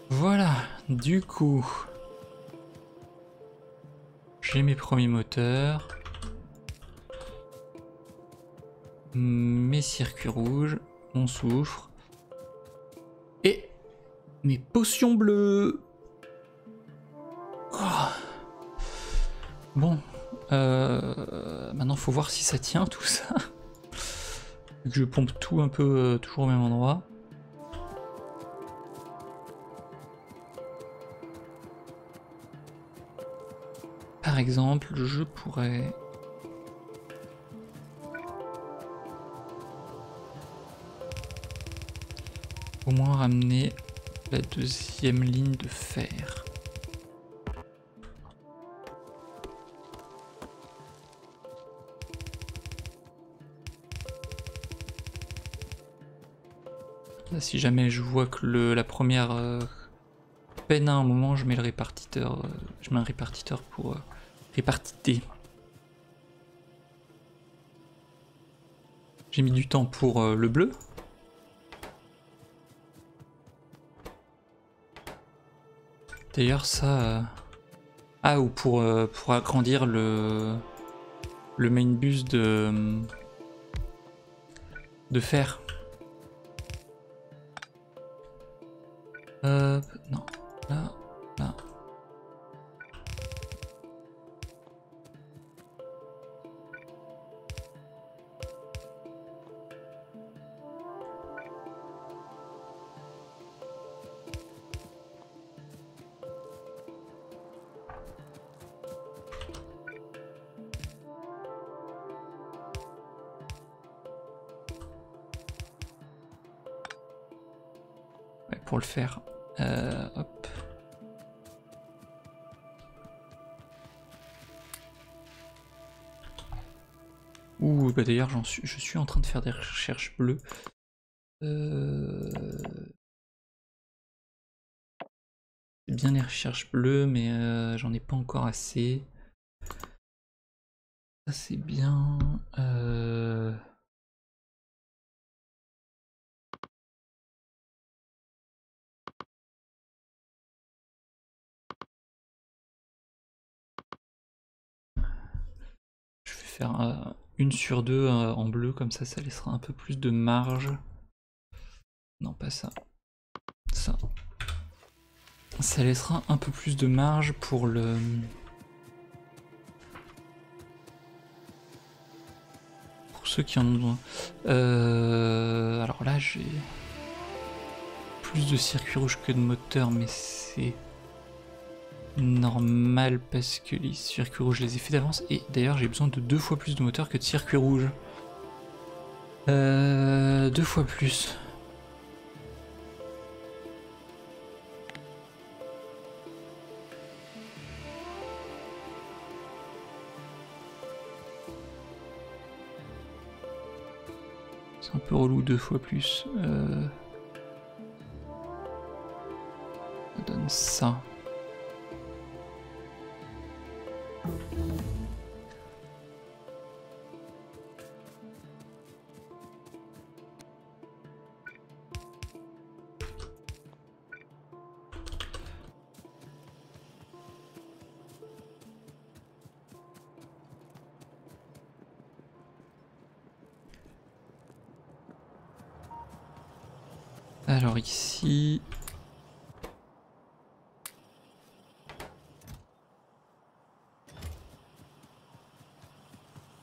[SPEAKER 1] Voilà, du coup, j'ai mes premiers moteurs, mes circuits rouges, mon soufre et mes potions bleues. Oh. Bon, faut voir si ça tient tout ça. Vu <laughs> que je pompe tout un peu euh, toujours au même endroit. Par exemple, je pourrais... Au moins ramener la deuxième ligne de fer. Si jamais je vois que le, la première euh, peine à un moment, je mets le répartiteur, euh, je mets un répartiteur pour euh, répartiter. J'ai mis du temps pour le bleu. D'ailleurs ça... Ah ou pour, pour agrandir le, le main bus de, de fer. Hop, je suis en train de faire des recherches bleues. Euh... Bien les recherches bleues, mais euh, j'en ai pas encore assez. Ça c'est bien. Sur deux euh, en bleu, comme ça ça laissera un peu plus de marge. Non pas ça. Ça. Ça laissera un peu plus de marge pour le... Pour ceux qui en ont besoin. Euh, alors là j'ai plus de circuits rouges que de moteurs, mais c'est normal parce que les circuits rouges les ai fait d'avance. Et d'ailleurs j'ai besoin de deux fois plus de moteurs que de circuits rouges. Euh, deux fois plus. un peu relou deux fois plus. Euh... Ça donne ça. Alors ici...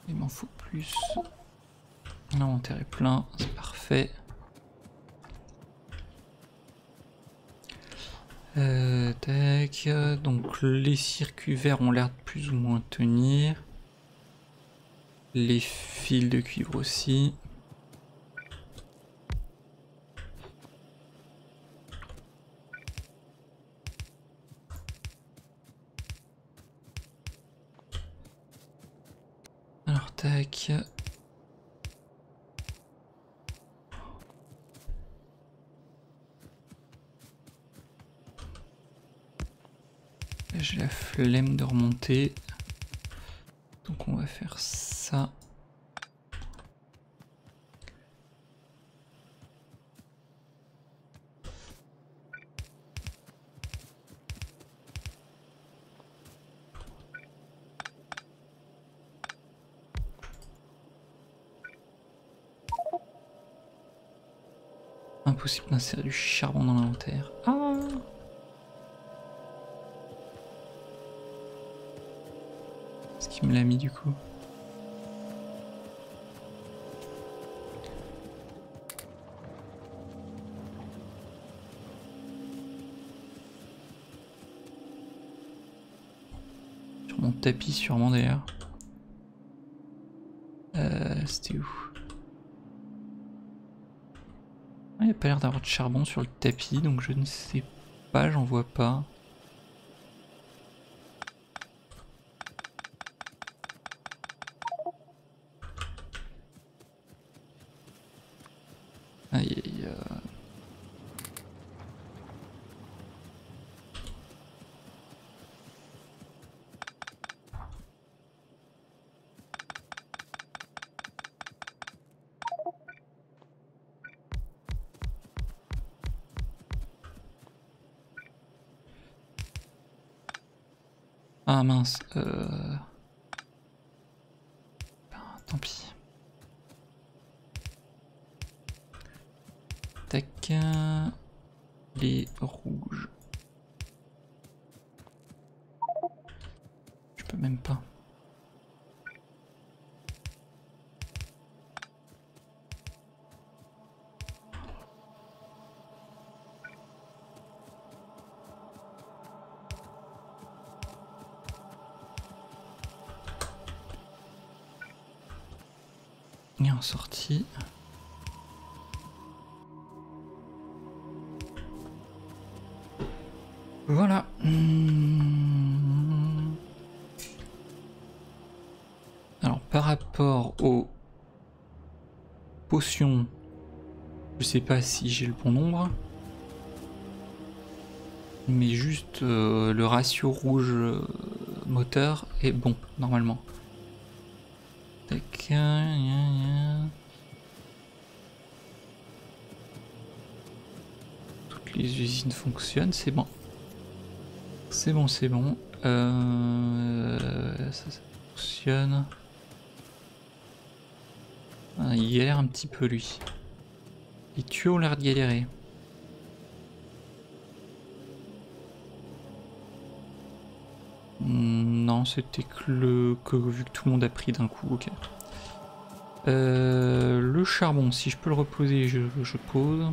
[SPEAKER 1] Il m'en faut plus. L'inventaire est plein, c'est parfait. Euh, tac, donc les circuits verts ont l'air de plus ou moins tenir. Les fils de cuivre aussi. Tac. Flemme de remonter. Donc on va faire ça. Impossible d'insérer du charbon dans l'inventaire. Ah Ce qui me l'a mis du coup. Sur mon tapis sûrement d'ailleurs. Euh, C'était où? Il n'y a pas l'air d'avoir de charbon sur le tapis, donc je ne sais pas, j'en vois pas. Ah mince. Euh... Ah, tant pis. Tac. Les rouges. Je peux même pas. En. Voilà. Alors par rapport aux potions, je sais pas si j'ai le bon nombre. Mais juste euh, le ratio rouge euh, moteur est bon normalement. Tac, les usines fonctionnent, c'est bon. C'est bon, c'est bon. Euh, ça, ça fonctionne. Ah, il galère un petit peu lui. Les tuyaux ont l'air de galérer. Non, c'était que, le... que vu que tout le monde a pris d'un coup, ok. Euh, le charbon, si je peux le reposer, je pose.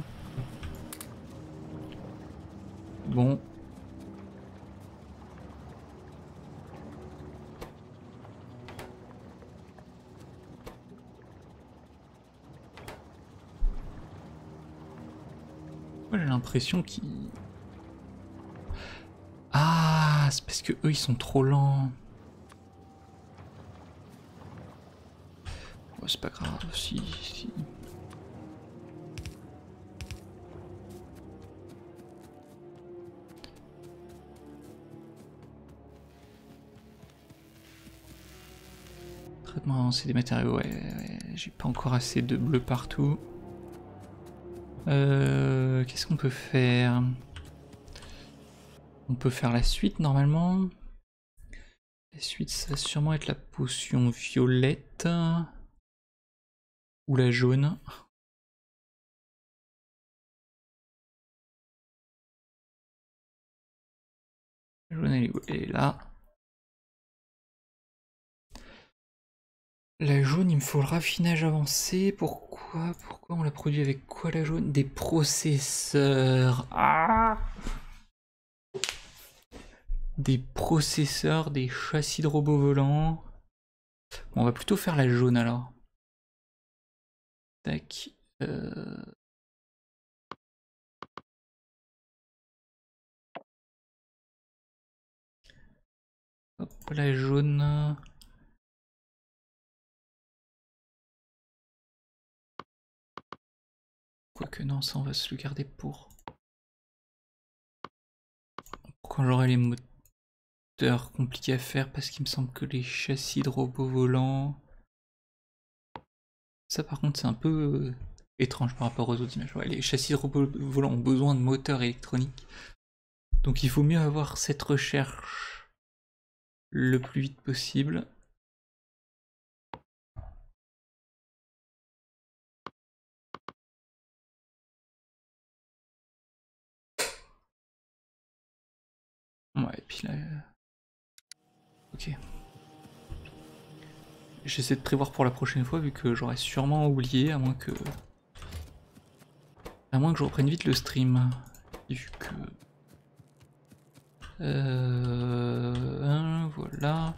[SPEAKER 1] L'impression qu'il... Ah, c'est parce que eux ils sont trop lents. C'est pas grave, si, si. Traitement avancé des matériaux, ouais, ouais j'ai pas encore assez de bleu partout. Euh, Qu'est-ce qu'on peut faire? On peut faire la suite normalement. La suite, ça va sûrement être la potion violette. Ou la jaune. La jaune, elle est, là. La jaune, il me faut le raffinage avancé. Pourquoi? Pourquoi on l'a produit avec quoi la jaune? Des processeurs. Ah Des processeurs, des châssis de robots volants. Bon, on va plutôt faire la jaune alors. Tac. Euh... Hop, la jaune. Quoique non, ça on va se le garder pour... Quand j'aurai les moteurs compliqués à faire, parce qu'il me semble que les châssis de robots volants... Ça par contre c'est un peu euh, étrange par rapport aux autres images. les châssis de robots volants ont besoin de moteurs électroniques. Donc il faut mieux avoir cette recherche le plus vite possible. Et puis là... Ok. J'essaie de prévoir pour la prochaine fois vu que j'aurais sûrement oublié, à moins que... À moins que je reprenne vite le stream. Vu que... Euh... voilà.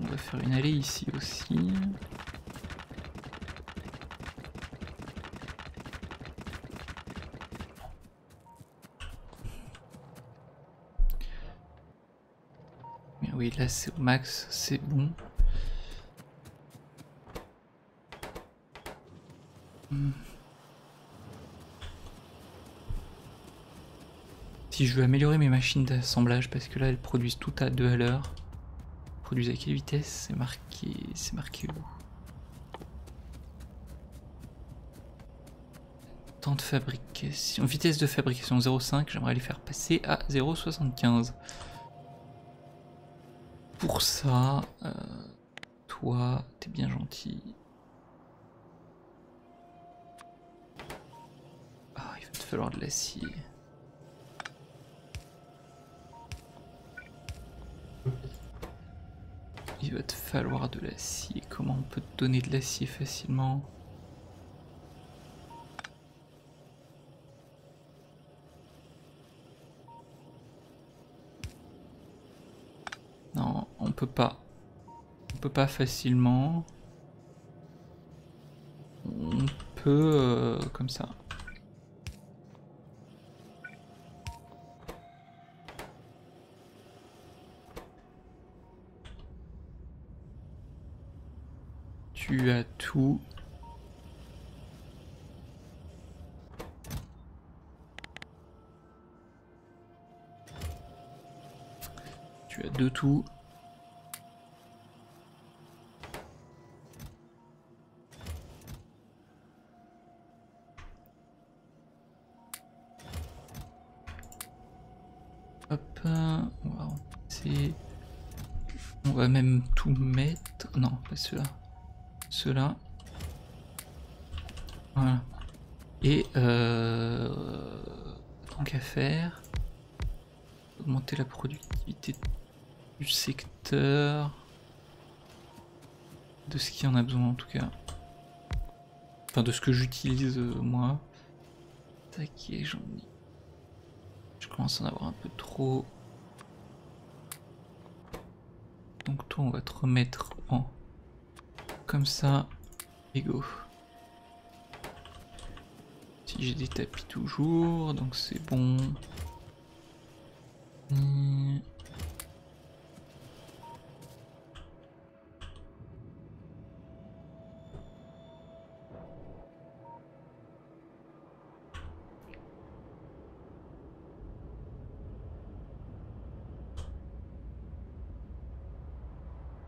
[SPEAKER 1] On va faire une allée ici aussi. Mais oui, là c'est au max, c'est bon. Si je veux améliorer mes machines d'assemblage, parce que là elles produisent tout à 2 à l'heure. Produisent à quelle vitesse C'est marqué. C'est marqué où Temps de fabrication. Vitesse de fabrication 0,5. J'aimerais les faire passer à 0,75. Pour ça, euh, toi, t'es bien gentil. Ah, il va te falloir de l'acier. Va te falloir de l'acier. Comment on peut te donner de l'acier facilement? Non, on peut pas. On peut pas facilement. On peu euh, comme ça. Tu as tout. Tu as de tout. Hop. On va même tout mettre. Non, pas cela. Cela. Voilà. Et euh, tant qu'à faire, augmenter la productivité du secteur, de ce qui en a besoin en tout cas. Enfin, de ce que j'utilise euh, moi. Taquet, j'en ai. Je commence à en avoir un peu trop. Donc toi, on va te remettre en comme ça et go. Si j'ai des tapis toujours, donc c'est bon.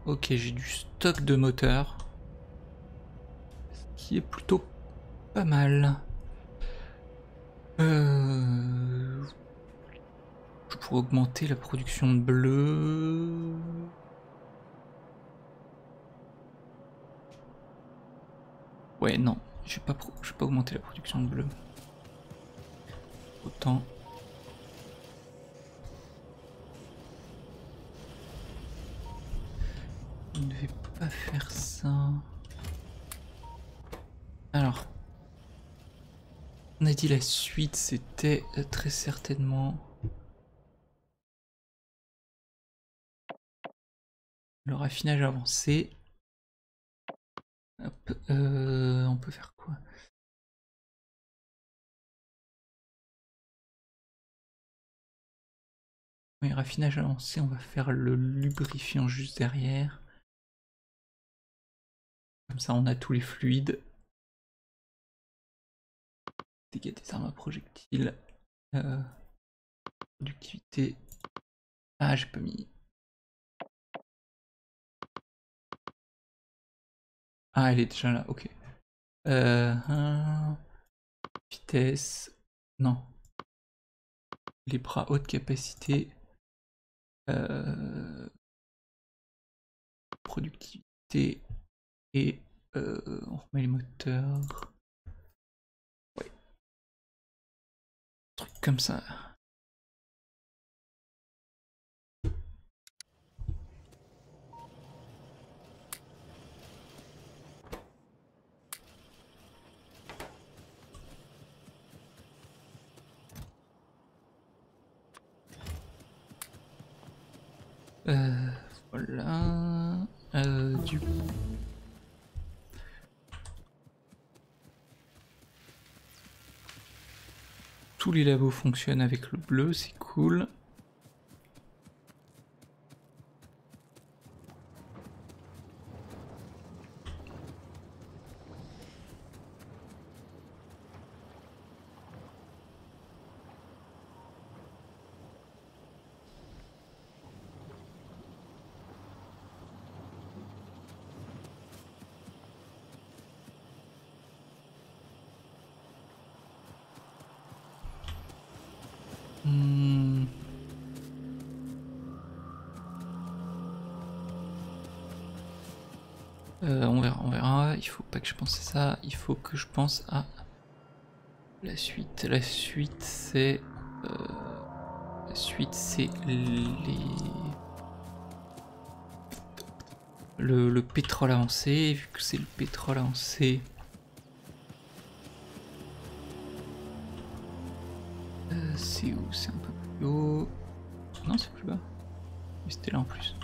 [SPEAKER 1] Ok, j'ai du stock de moteurs. Qui est plutôt pas mal. Euh... Je pourrais augmenter la production de bleu. Ouais, non. Je vais pas, vais pas augmenter la production de bleu. Autant Je ne vais pas faire ça. Alors. On a la suite, c'était euh, très certainement... Le raffinage avancé. Euh, on peut faire quoi? Oui, raffinage avancé, on va faire le lubrifiant juste derrière. Comme ça, on a tous les fluides. Des armes à projectiles. Productivité. Ah, j'ai pas mis. Ah, elle est déjà là, ok. Euh, vitesse. Non. Les bras haute capacité. Euh, productivité et euh, on remet les moteurs. Comme ça. Euh, voilà. Euh, du tous les labos fonctionnent avec le bleu, c'est cool. je pense à il faut que je pense à la suite. La suite c'est... Euh, la suite c'est les... Le, pétrole avancé, vu que c'est le pétrole avancé... Euh, c'est où? C'est un peu plus haut. Non, c'est plus bas. Mais c'était là en plus.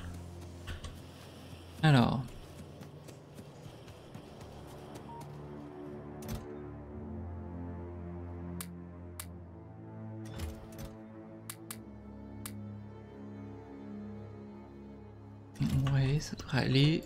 [SPEAKER 1] Alors, ça devrait aller.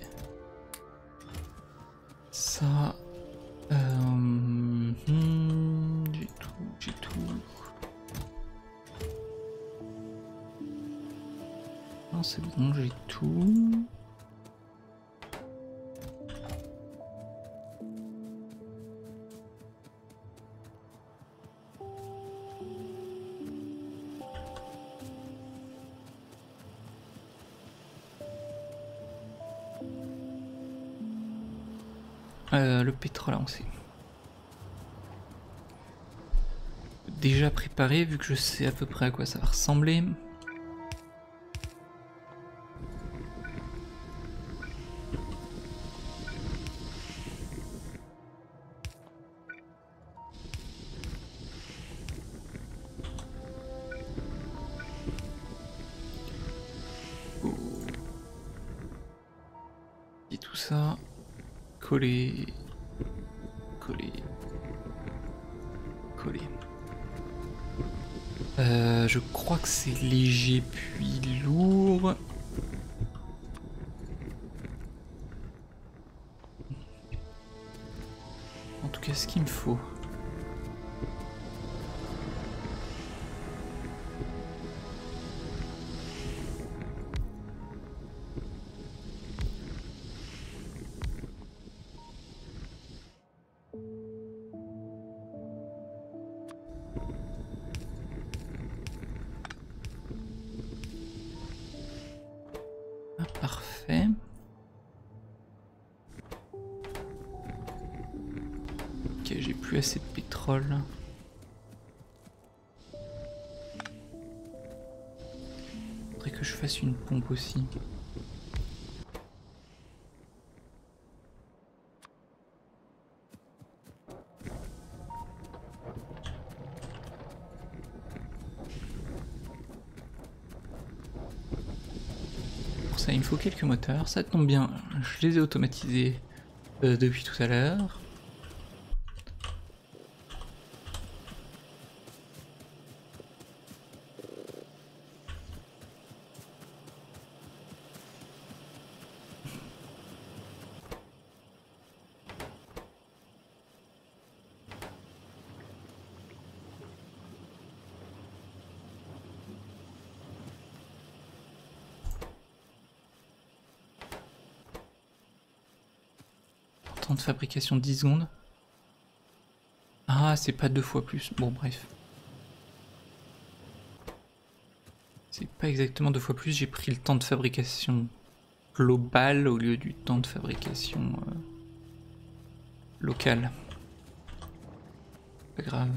[SPEAKER 1] Préparé, vu que je sais à peu près à quoi ça va ressembler. C'est léger puis aussi. Pour ça, il me faut quelques moteurs. Ça tombe bien, je les ai automatisés euh, depuis tout à l'heure. Fabrication 10 secondes. Ah, c'est pas deux fois plus. Bon, bref. C'est pas exactement deux fois plus, j'ai pris le temps de fabrication global au lieu du temps de fabrication euh, local. Pas grave.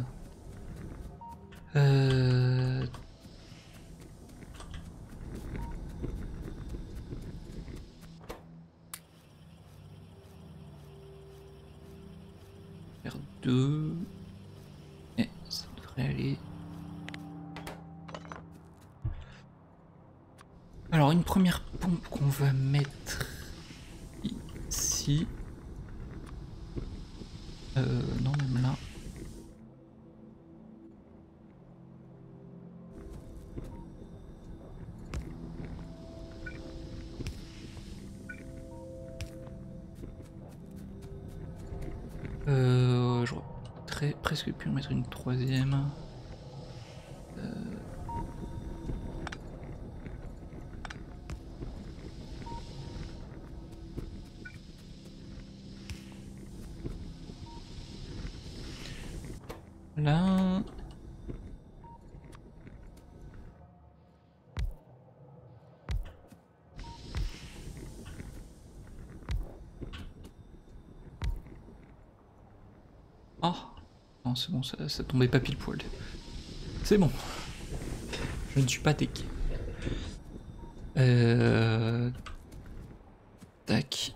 [SPEAKER 1] Euh... Faire deux. Et aller. Alors une première pompe qu'on va mettre ici. Euh, non pu en mettre une troisième. Euh, Là. Oh Non, c'est bon, ça, ça tombait pas pile poil. C'est bon. Je ne suis pas tech. Euh... Tac.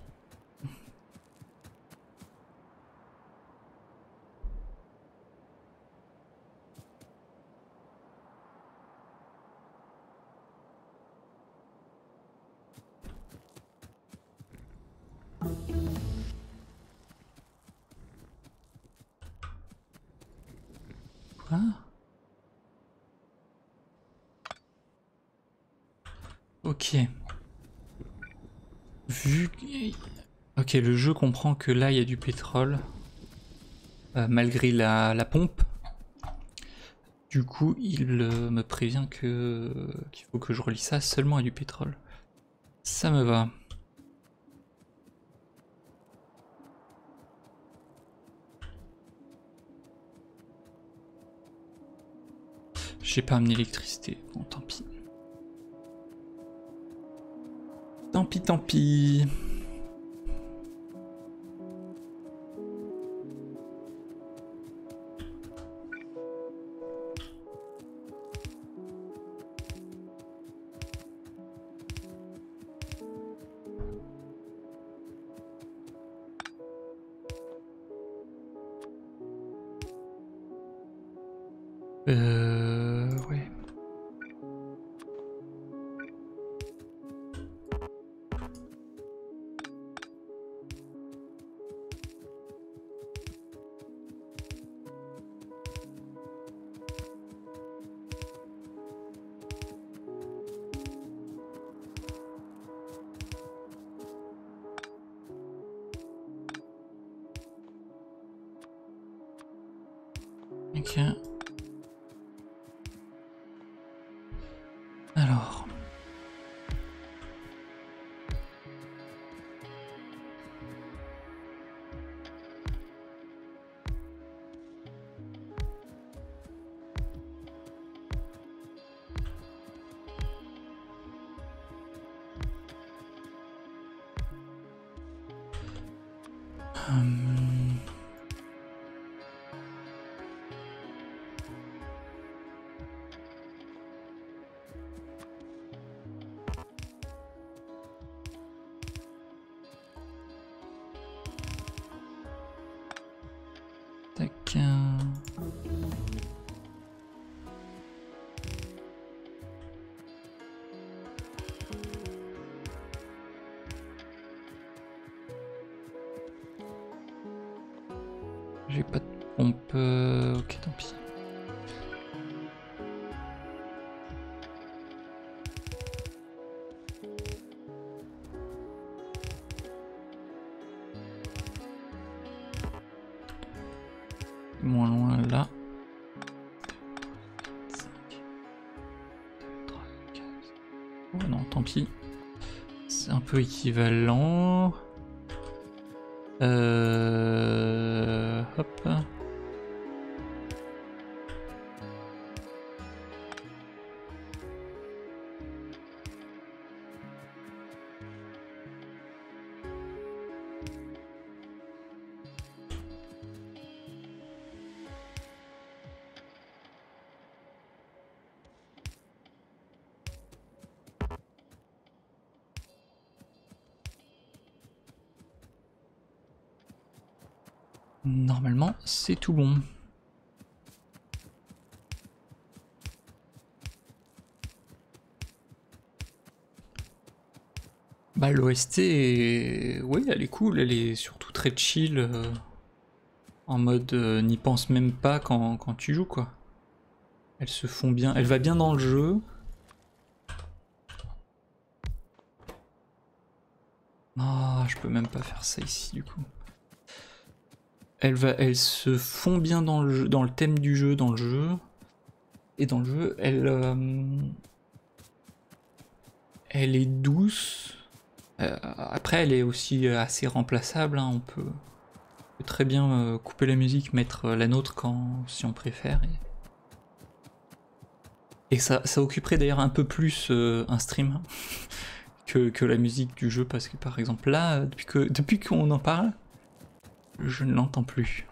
[SPEAKER 1] Quoi Ok. Vu Ok, le jeu comprend que là il y a du pétrole, euh, malgré la, pompe. Du coup, il euh, me prévient que qu'il faut que je relie ça seulement à du pétrole. Ça me va. J'ai pas amené l'électricité. Bon, tant pis. Tant pis, tant pis. Euh, J'ai pas de pompe. Euh, ok, tant pis. Équivalent. Euh... c'est tout bon. Bah l'OST, oui, elle est cool, elle est surtout très chill, euh, en mode euh, n'y pense même pas quand, quand, tu joues quoi. Elles se font bien, elle va bien dans le jeu. Ah, je peux même pas faire ça ici du coup. Elle se fond bien dans le, dans le thème du jeu, dans le jeu. Et dans le jeu, elle, euh, elle est douce. Euh, après, elle est aussi assez remplaçable. Hein. On, peut, très bien euh, couper la musique, mettre la nôtre quand, si on préfère. Et, ça, ça occuperait d'ailleurs un peu plus un stream <laughs> que, que, la musique du jeu, parce que par exemple là, depuis qu'on en parle, je ne l'entends plus.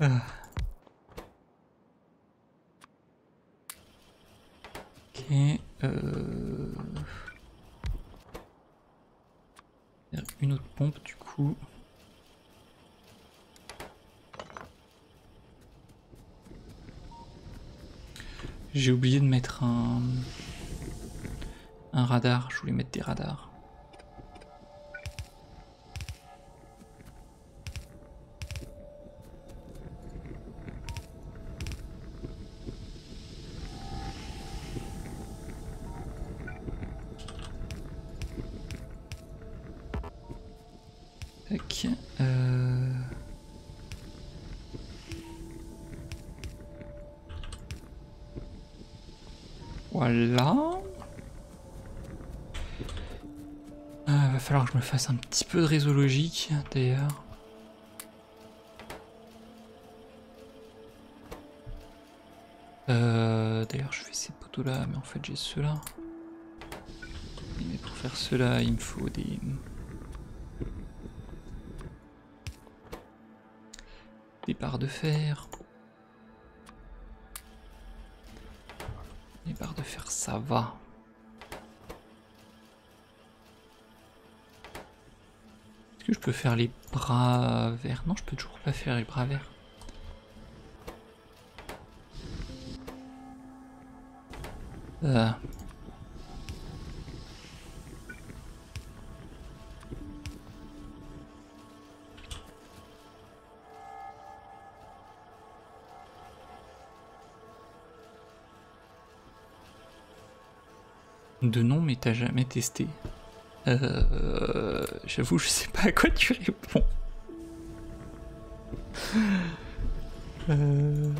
[SPEAKER 1] Ah. Ok. Euh... Une autre pompe du coup. J'ai oublié de mettre un... un radar, je voulais mettre des radars. Fasse un petit peu de réseau logique d'ailleurs. Euh, d'ailleurs je fais ces poteaux là, mais en fait j'ai ceux-là. Mais pour faire cela, il me faut des... Des barres de fer. Les barres de fer, ça va. Peux faire les bras verts Non, je peux toujours pas faire les bras verts. Euh. De nom, mais t'as jamais testé. Euh, J'avoue, je sais pas à quoi tu réponds. euh...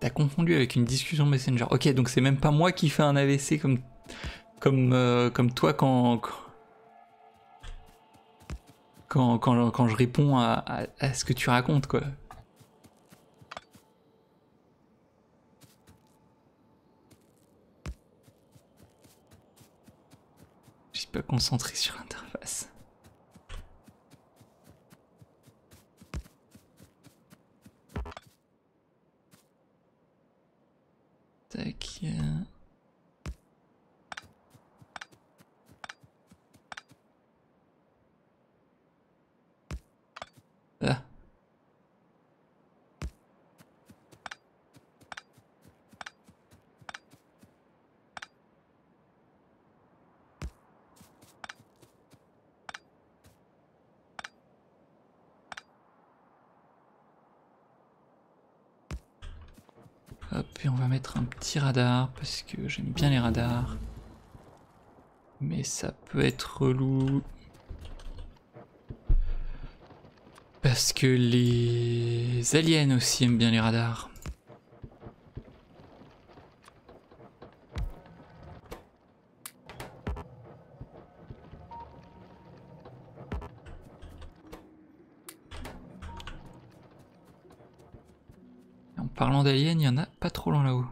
[SPEAKER 1] T'as confondu avec une discussion Messenger. Ok, donc c'est même pas moi qui fais un AVC comme comme euh, comme toi quand quand, quand, quand je réponds à, à, ce que tu racontes quoi. Pas concentré sur l'interface. Parce que j'aime bien les radars. Mais ça peut être relou. Parce que les aliens aussi aiment bien les radars. parlant d'aliens, il y en a pas trop loin là-haut.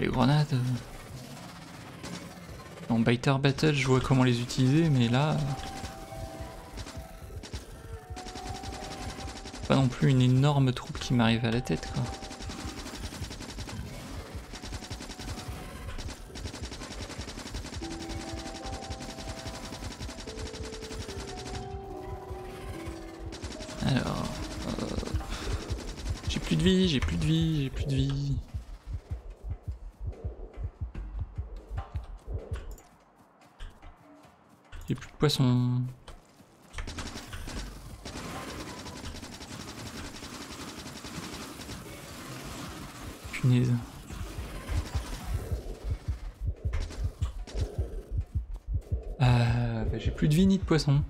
[SPEAKER 1] Les grenades. En Biter Battle, je vois comment les utiliser, mais là... Pas non plus une énorme troupe qui m'arrive à la tête, quoi. Alors... Euh, j'ai plus de vie, j'ai plus de vie, j'ai plus de vie. poisson. Punaise. Euh, bah, j'ai plus de vie ni de poisson.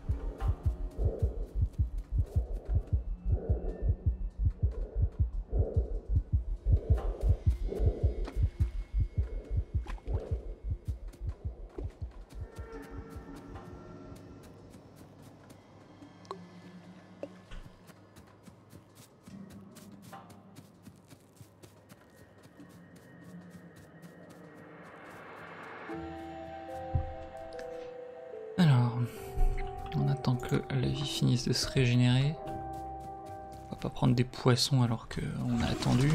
[SPEAKER 1] Se régénérer. On va pas prendre des poissons alors qu'on a attendu.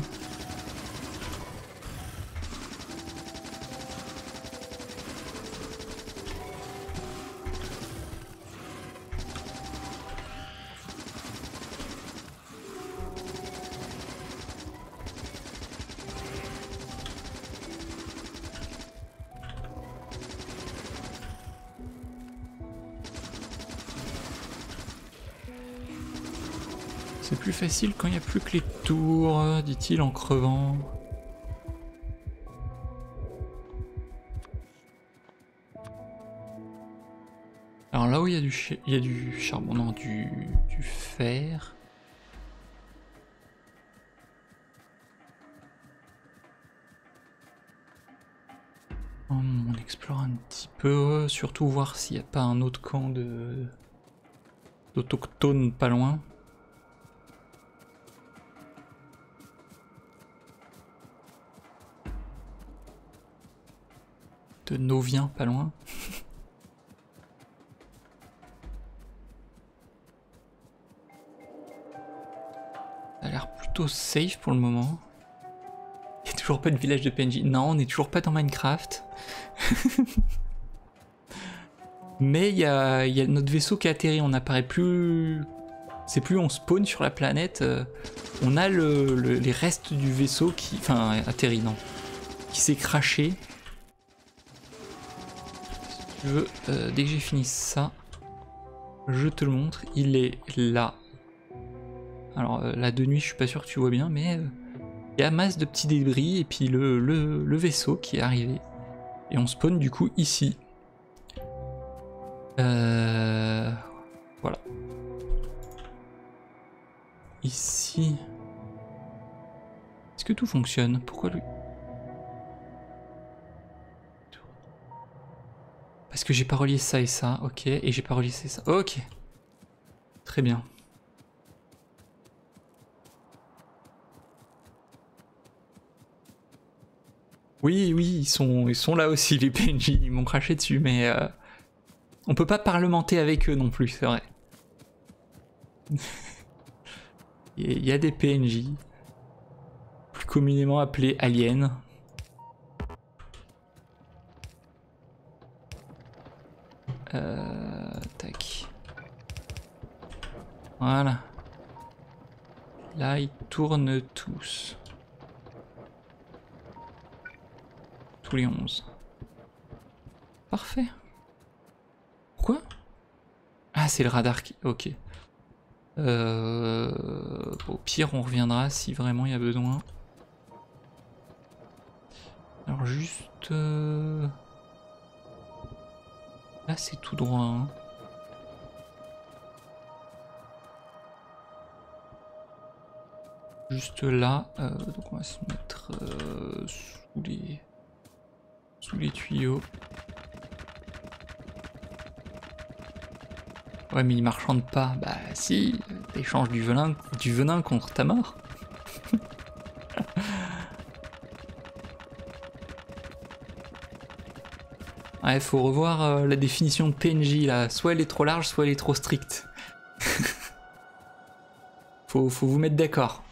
[SPEAKER 1] Facile quand il n'y a plus que les tours, dit-il en crevant. Alors là où il y a du, il y a du charbon, non, du, fer. Hum, On explore un petit peu, surtout voir s'il n'y a pas un autre camp d'autochtones pas loin. De Novien pas loin. <laughs> Ça a l'air plutôt safe pour le moment. Il n'y a toujours pas de village de PNJ. Non, on n'est toujours pas dans Minecraft. <laughs> Mais il y y a notre vaisseau qui a atterri. On n'apparaît plus. C'est plus on spawn sur la planète. euh, on a le- le- les restes du vaisseau qui. Enfin, atterri, non. Qui s'est craché. Euh, dès que j'ai fini ça, je te le montre. Il est là. Alors euh, là de nuit, je suis pas sûr que tu vois bien, mais euh, il y a masse de petits débris et puis le, le- le vaisseau qui est arrivé. Et on spawn du coup ici. Euh, voilà. Ici. Est-ce que tout fonctionne? Pourquoi lui Parce que j'ai pas relié ça et ça, ok. Et j'ai pas relié ça. Ok. Très bien. Oui, oui, ils sont, ils sont là aussi, <laughs> les PNJ. Ils m'ont craché dessus, mais euh, on peut pas parlementer avec eux non plus, c'est vrai. <laughs> Il y a des PNJ, plus communément appelés aliens. Euh, tac. Voilà. Là, ils tournent tous. Tous les 11. Parfait. Pourquoi? Ah, c'est le radar qui... Ok. Euh... Au pire, on reviendra si vraiment il y a besoin. Alors juste... euh, Là, c'est tout droit. hein. Juste là, euh, donc on va se mettre euh, sous les sous les tuyaux. Ouais, mais ils marchandent pas. Bah si, t'échanges du venin, du venin contre ta mort. <laughs> Ouais, faut revoir euh, la définition de PNJ là. Soit elle est trop large, soit elle est trop stricte. <laughs> faut, faut vous mettre d'accord.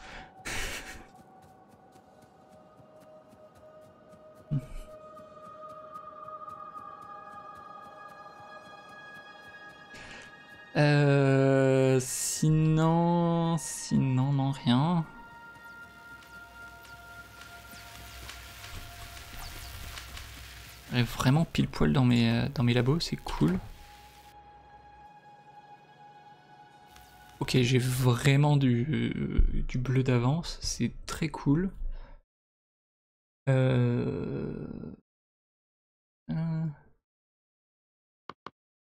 [SPEAKER 1] Dans mes, euh, dans mes labos, c'est cool. Ok, j'ai vraiment du, du bleu d'avance, c'est très cool. Euh... euh,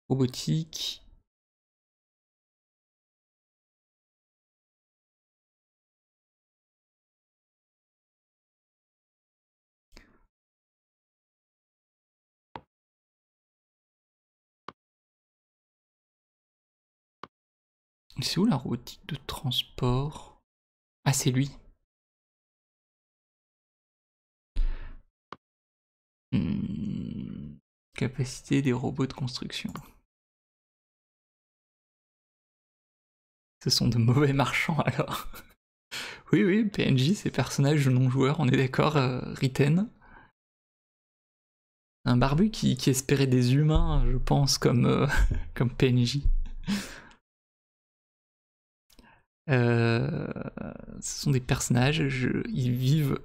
[SPEAKER 1] robotique. C'est où la robotique de transport? Ah, c'est lui. Hmm. Capacité des robots de construction. Ce sont de mauvais marchands alors. <laughs> oui, oui, PNJ, c'est personnage non joueur, on est d'accord, euh. Un barbu qui, espérait des humains, je pense, comme, euh, <laughs> comme PNJ. Euh, ce sont des personnages, ils vivent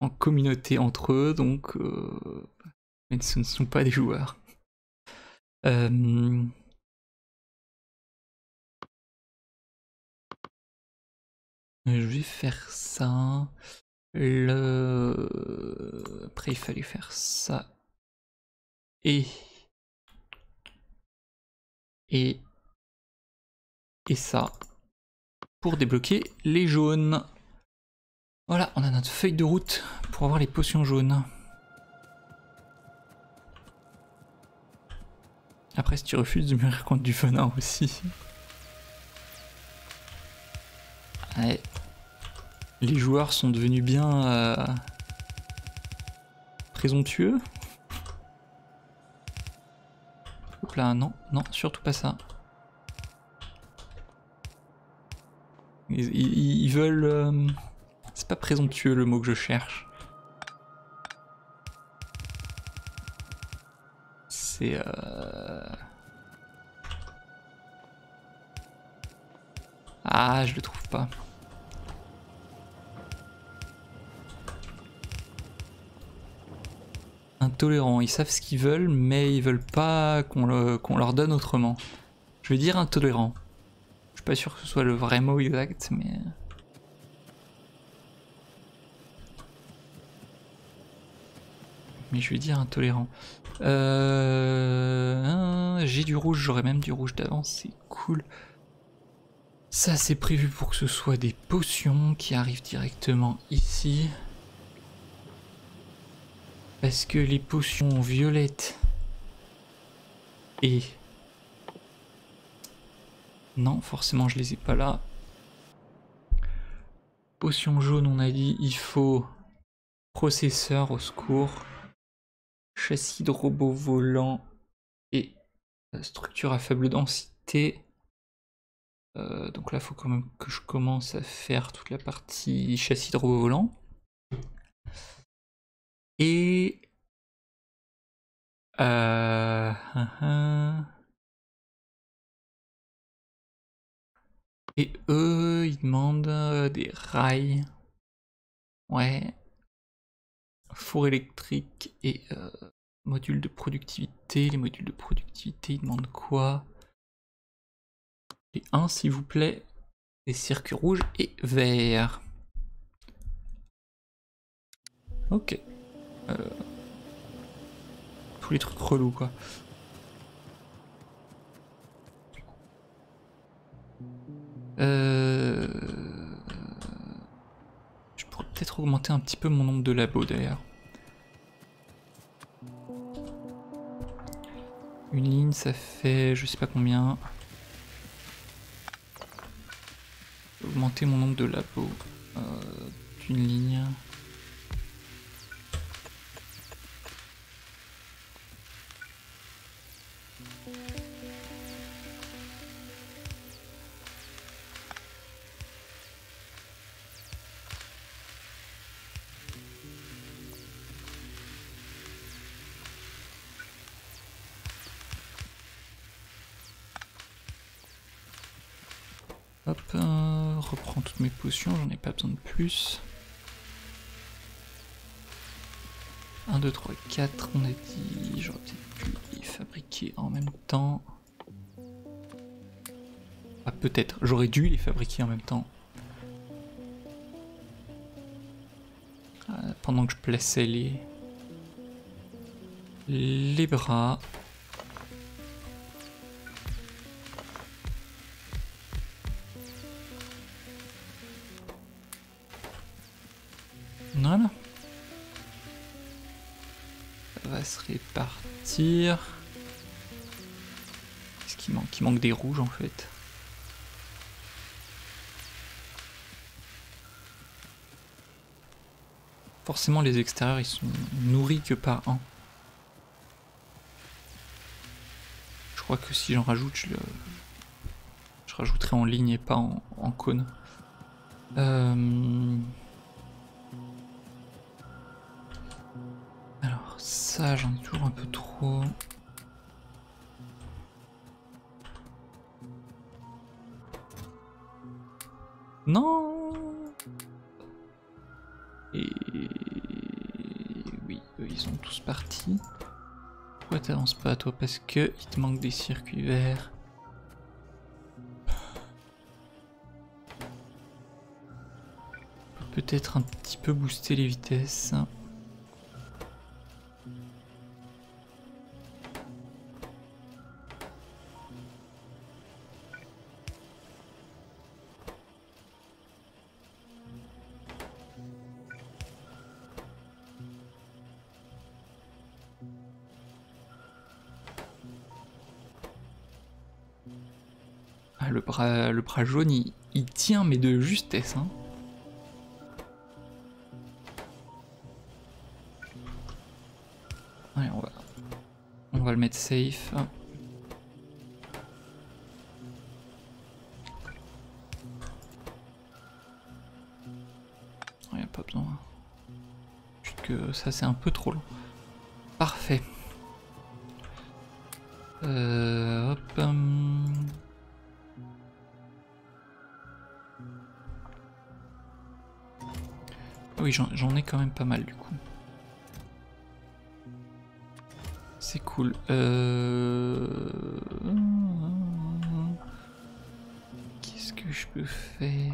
[SPEAKER 1] en communauté entre eux, donc euh, ce ne sont pas des joueurs. Euh, je vais faire ça. Le... Après, il fallait faire ça. Et... Et... Et ça pour débloquer les jaunes. Voilà, on a notre feuille de route pour avoir les potions jaunes. Après, si tu refuses de mourir contre du venin aussi. Les joueurs sont devenus bien euh, présomptueux. Là, non, non, surtout pas ça. Ils, veulent... Euh, c'est pas présomptueux le mot que je cherche. C'est... Euh... Ah, je le trouve pas. Intolérant, ils savent ce qu'ils veulent, mais ils veulent pas qu'on leur donne autrement. Je vais dire intolérant pas sûr que ce soit le vrai mot exact, mais... Mais je vais dire intolérant. Euh... J'ai du rouge, j'aurais même du rouge d'avance, c'est cool. Ça c'est prévu pour que ce soit des potions qui arrivent directement ici. Parce que les potions violettes et non, forcément je les ai pas là. Potion jaune, on a dit, il faut processeur au secours, châssis de robot volant et structure à faible densité. Euh, donc là, il faut quand même que je commence à faire toute la partie châssis de robot volant. Et... Euh... Et eux, ils demandent euh, des rails. Ouais. Four électrique et euh, module de productivité. Les modules de productivité, ils demandent quoi? Et un, s'il vous plaît. Des circuits rouges et verts. Ok. Euh, tous les trucs relous, quoi. Euh... Je pourrais peut-être augmenter un petit peu mon nombre de labos d'ailleurs. Une ligne, ça fait je sais pas combien. Augmenter mon nombre de labos euh, d'une ligne. J'en ai pas besoin de plus. 1, 2, 3, 4, on a dit, j'aurais peut-être pu les fabriquer en même temps. Ah peut-être, j'aurais dû les fabriquer en même temps. Euh, pendant que je plaçais les, les bras. Qu'est-ce qui manque? Il manque des rouges en fait. Forcément les extérieurs ils sont nourris que par un. Je crois que si j'en rajoute, je, le... je rajouterai en ligne et pas en, en cône. Euh... ça j'en ai toujours un peu trop. Non Et oui, eux ils sont tous partis. Pourquoi t'avances pas toi? Parce que il te manque des circuits verts. Peut-être un petit peu booster les vitesses. Jaune, il, tient mais de justesse. Hein. Allez, on va, on va le mettre safe. A pas besoin. Que ça c'est un peu trop long. Parfait. Euh, j'en ai quand même pas mal du coup. C'est cool. Euh... Qu'est-ce que je peux faire?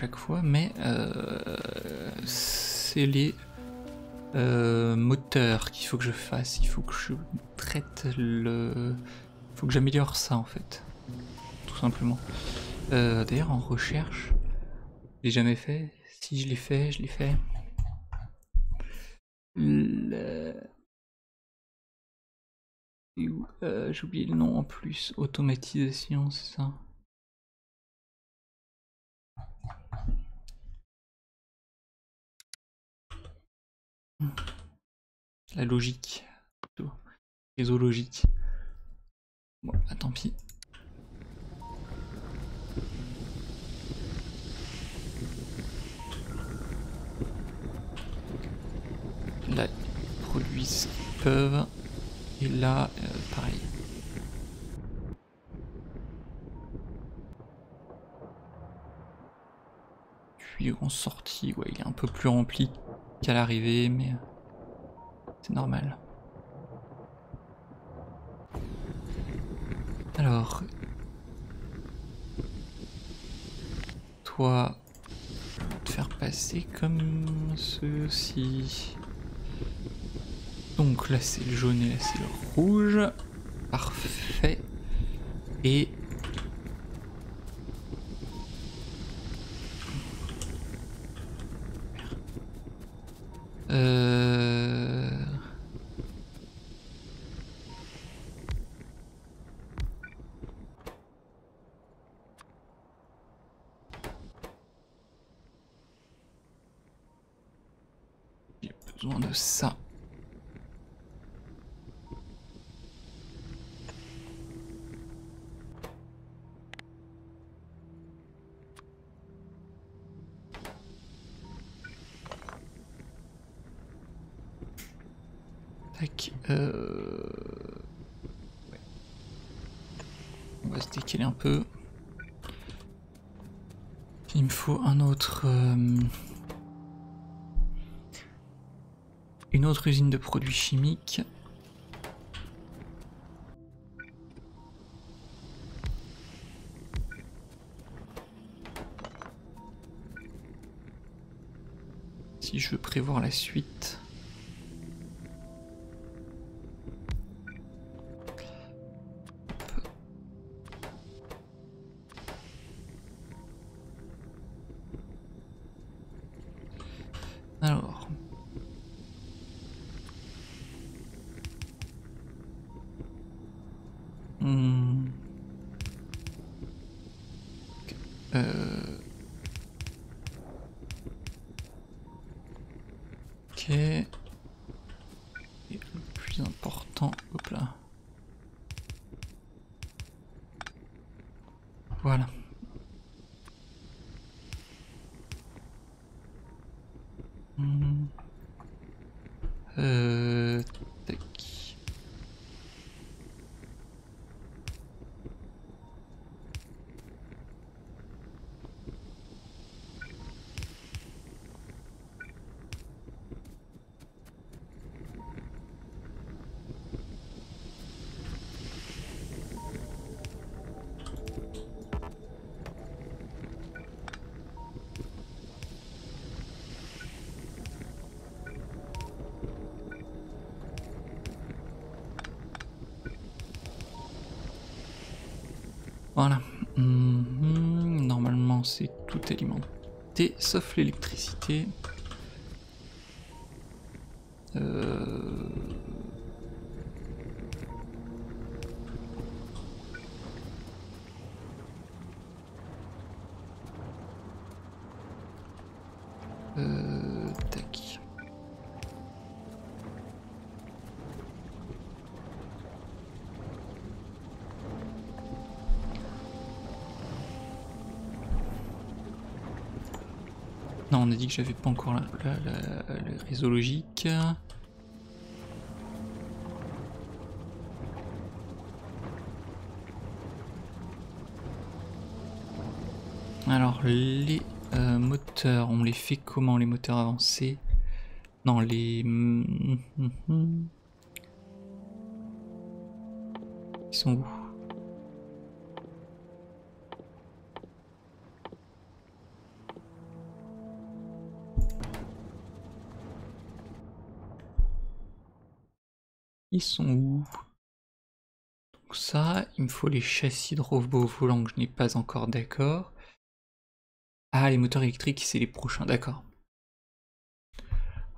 [SPEAKER 1] Chaque fois, mais euh, c'est les euh, moteurs qu'il faut que je fasse. Il faut que je traite le... Faut que j'améliore ça en fait. Tout simplement. Euh, D'ailleurs en recherche, je l'ai jamais fait. Si je l'ai fait, je l'ai fait. J'ai oublié le nom en plus. Automatisation, c'est ça? La logique. plutôt. Réseau logique. Bon, bah tant pis. Là, ils produisent ce qu'ils peuvent. Et là, euh, pareil. Puis en sortie, ouais, il est un peu plus rempli qu'à l'arrivée, mais c'est normal. Alors, toi, te faire passer comme ceci. Donc là c'est le jaune et là c'est le rouge. Parfait. Et Euh... J'ai besoin de ça. Tac. Euh... ouais. On va se décaler un peu. Il me faut un autre... euh, Usine de produits chimiques. Si je veux prévoir la suite. Alimenté, sauf l'électricité. Euh... Euh, tac. On a dit que j'avais pas encore la, la- réseau logique. Alors, les euh, moteurs, on les fait comment les moteurs avancés? Non, les... Ils sont où? Sont où? Donc ça, il me faut les châssis de robot volant que je n'ai pas encore d'accord? Ah, les moteurs électriques, c'est les prochains, d'accord.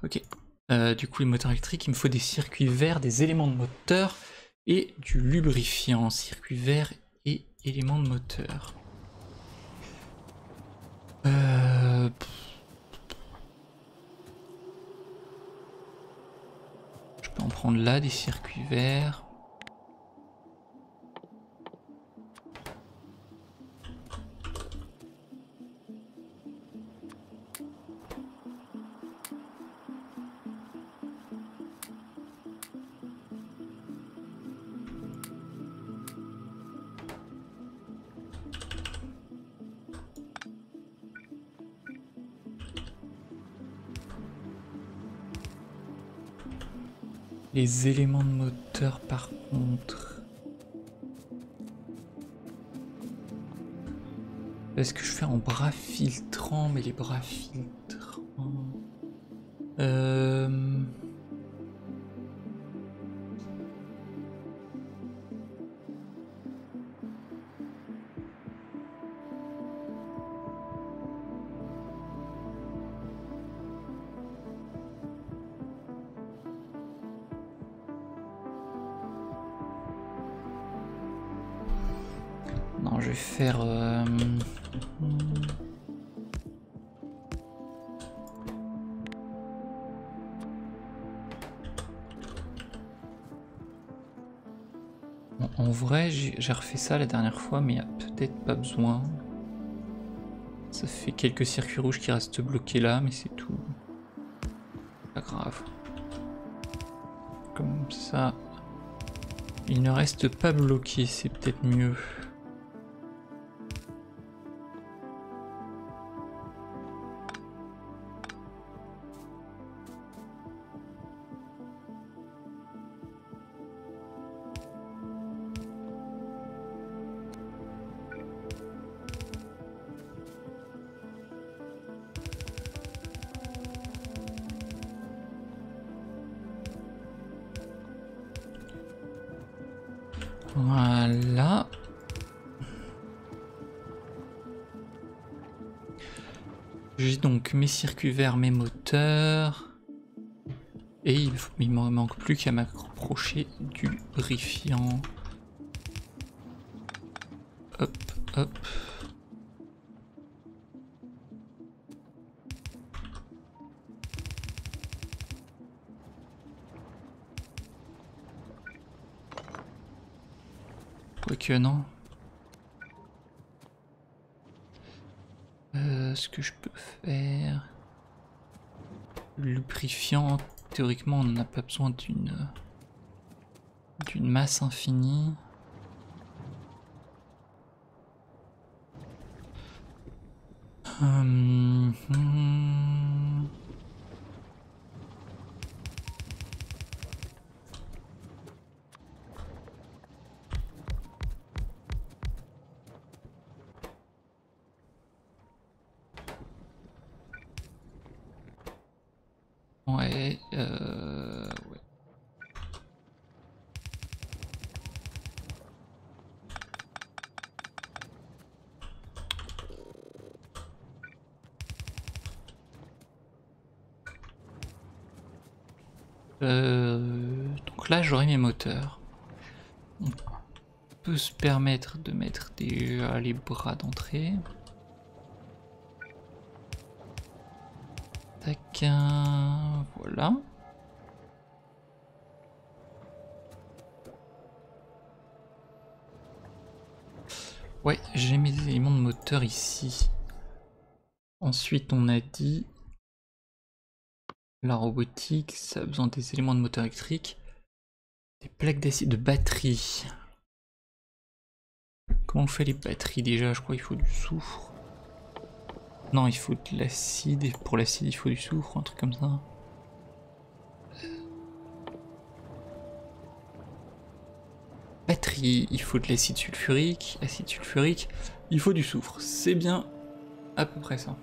[SPEAKER 1] Ok. Euh, du coup, les moteurs électriques, il me faut des circuits verts, des éléments de moteur et du lubrifiant. Circuit vert et éléments de moteur. Euh... Je peux en prendre là des circuits verts. Les éléments de moteur par contre. Est-ce que je fais en bras filtrant Mais les bras filtrants... ça la dernière fois, mais il n'y a peut-être pas besoin. Ça fait quelques circuits rouges qui restent bloqués là, mais c'est tout. Pas grave. Comme ça, il ne reste pas bloqué, c'est peut-être mieux. Circuits verts, mes moteurs. Et il, me manque plus qu'à m'approcher du brifiant. Hop, hop. Quoique non. Euh, ce que je peux faire... Lubrifiant, théoriquement on n'a pas besoin d'une d'une masse infinie. Hum, hum. Ouais, euh... ouais. Euh, mes moteurs. On peut se permettre de mettre des, les bras d'entrée. Tac, voilà. Ouais, j'ai mes éléments de moteur ici. Ensuite, on a dit la robotique, ça a besoin des éléments de moteur électrique. Des plaques d'acide de batterie. Comment on fait les batteries déjà? Je crois qu'il faut du soufre. Non, il faut de l'acide, et pour l'acide, il faut du soufre, un truc comme ça. Batterie, il faut de l'acide sulfurique. Acide sulfurique, il faut du soufre. C'est bien à peu près ça.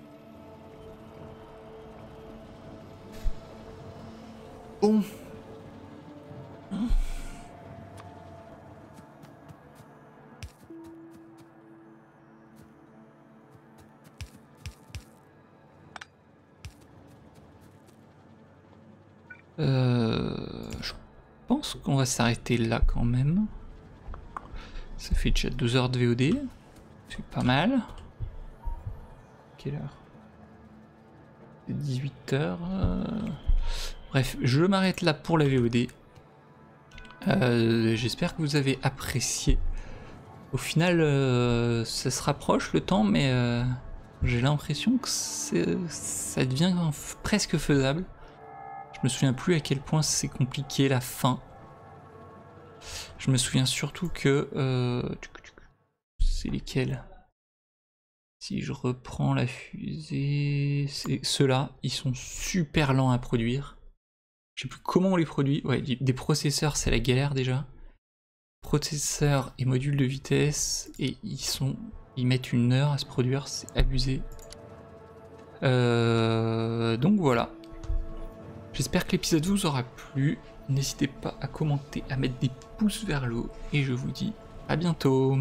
[SPEAKER 1] Bon. Qu'on va s'arrêter là quand même. Ça fait déjà 2 heures de VOD. C'est pas mal. Quelle heure? C'est 18 heures. Euh. Bref, je m'arrête là pour la VOD. Euh, j'espère que vous avez apprécié. Au final, ça se rapproche le temps, mais j'ai l'impression que ça devient presque faisable. Je me souviens plus à quel point c'est compliqué la fin. Je me souviens surtout que... Euh, c'est lesquels? Si je reprends la fusée... Ceux-là, ils sont super lents à produire. Je sais plus comment on les produit. Ouais, des processeurs, c'est la galère déjà. Processeurs et modules de vitesse, et ils sont... Ils mettent une heure à se produire, c'est abusé. Euh, donc voilà. J'espère que l'épisode vous aura plu. N'hésitez pas à commenter, à mettre des pouces vers le haut. Et je vous dis à bientôt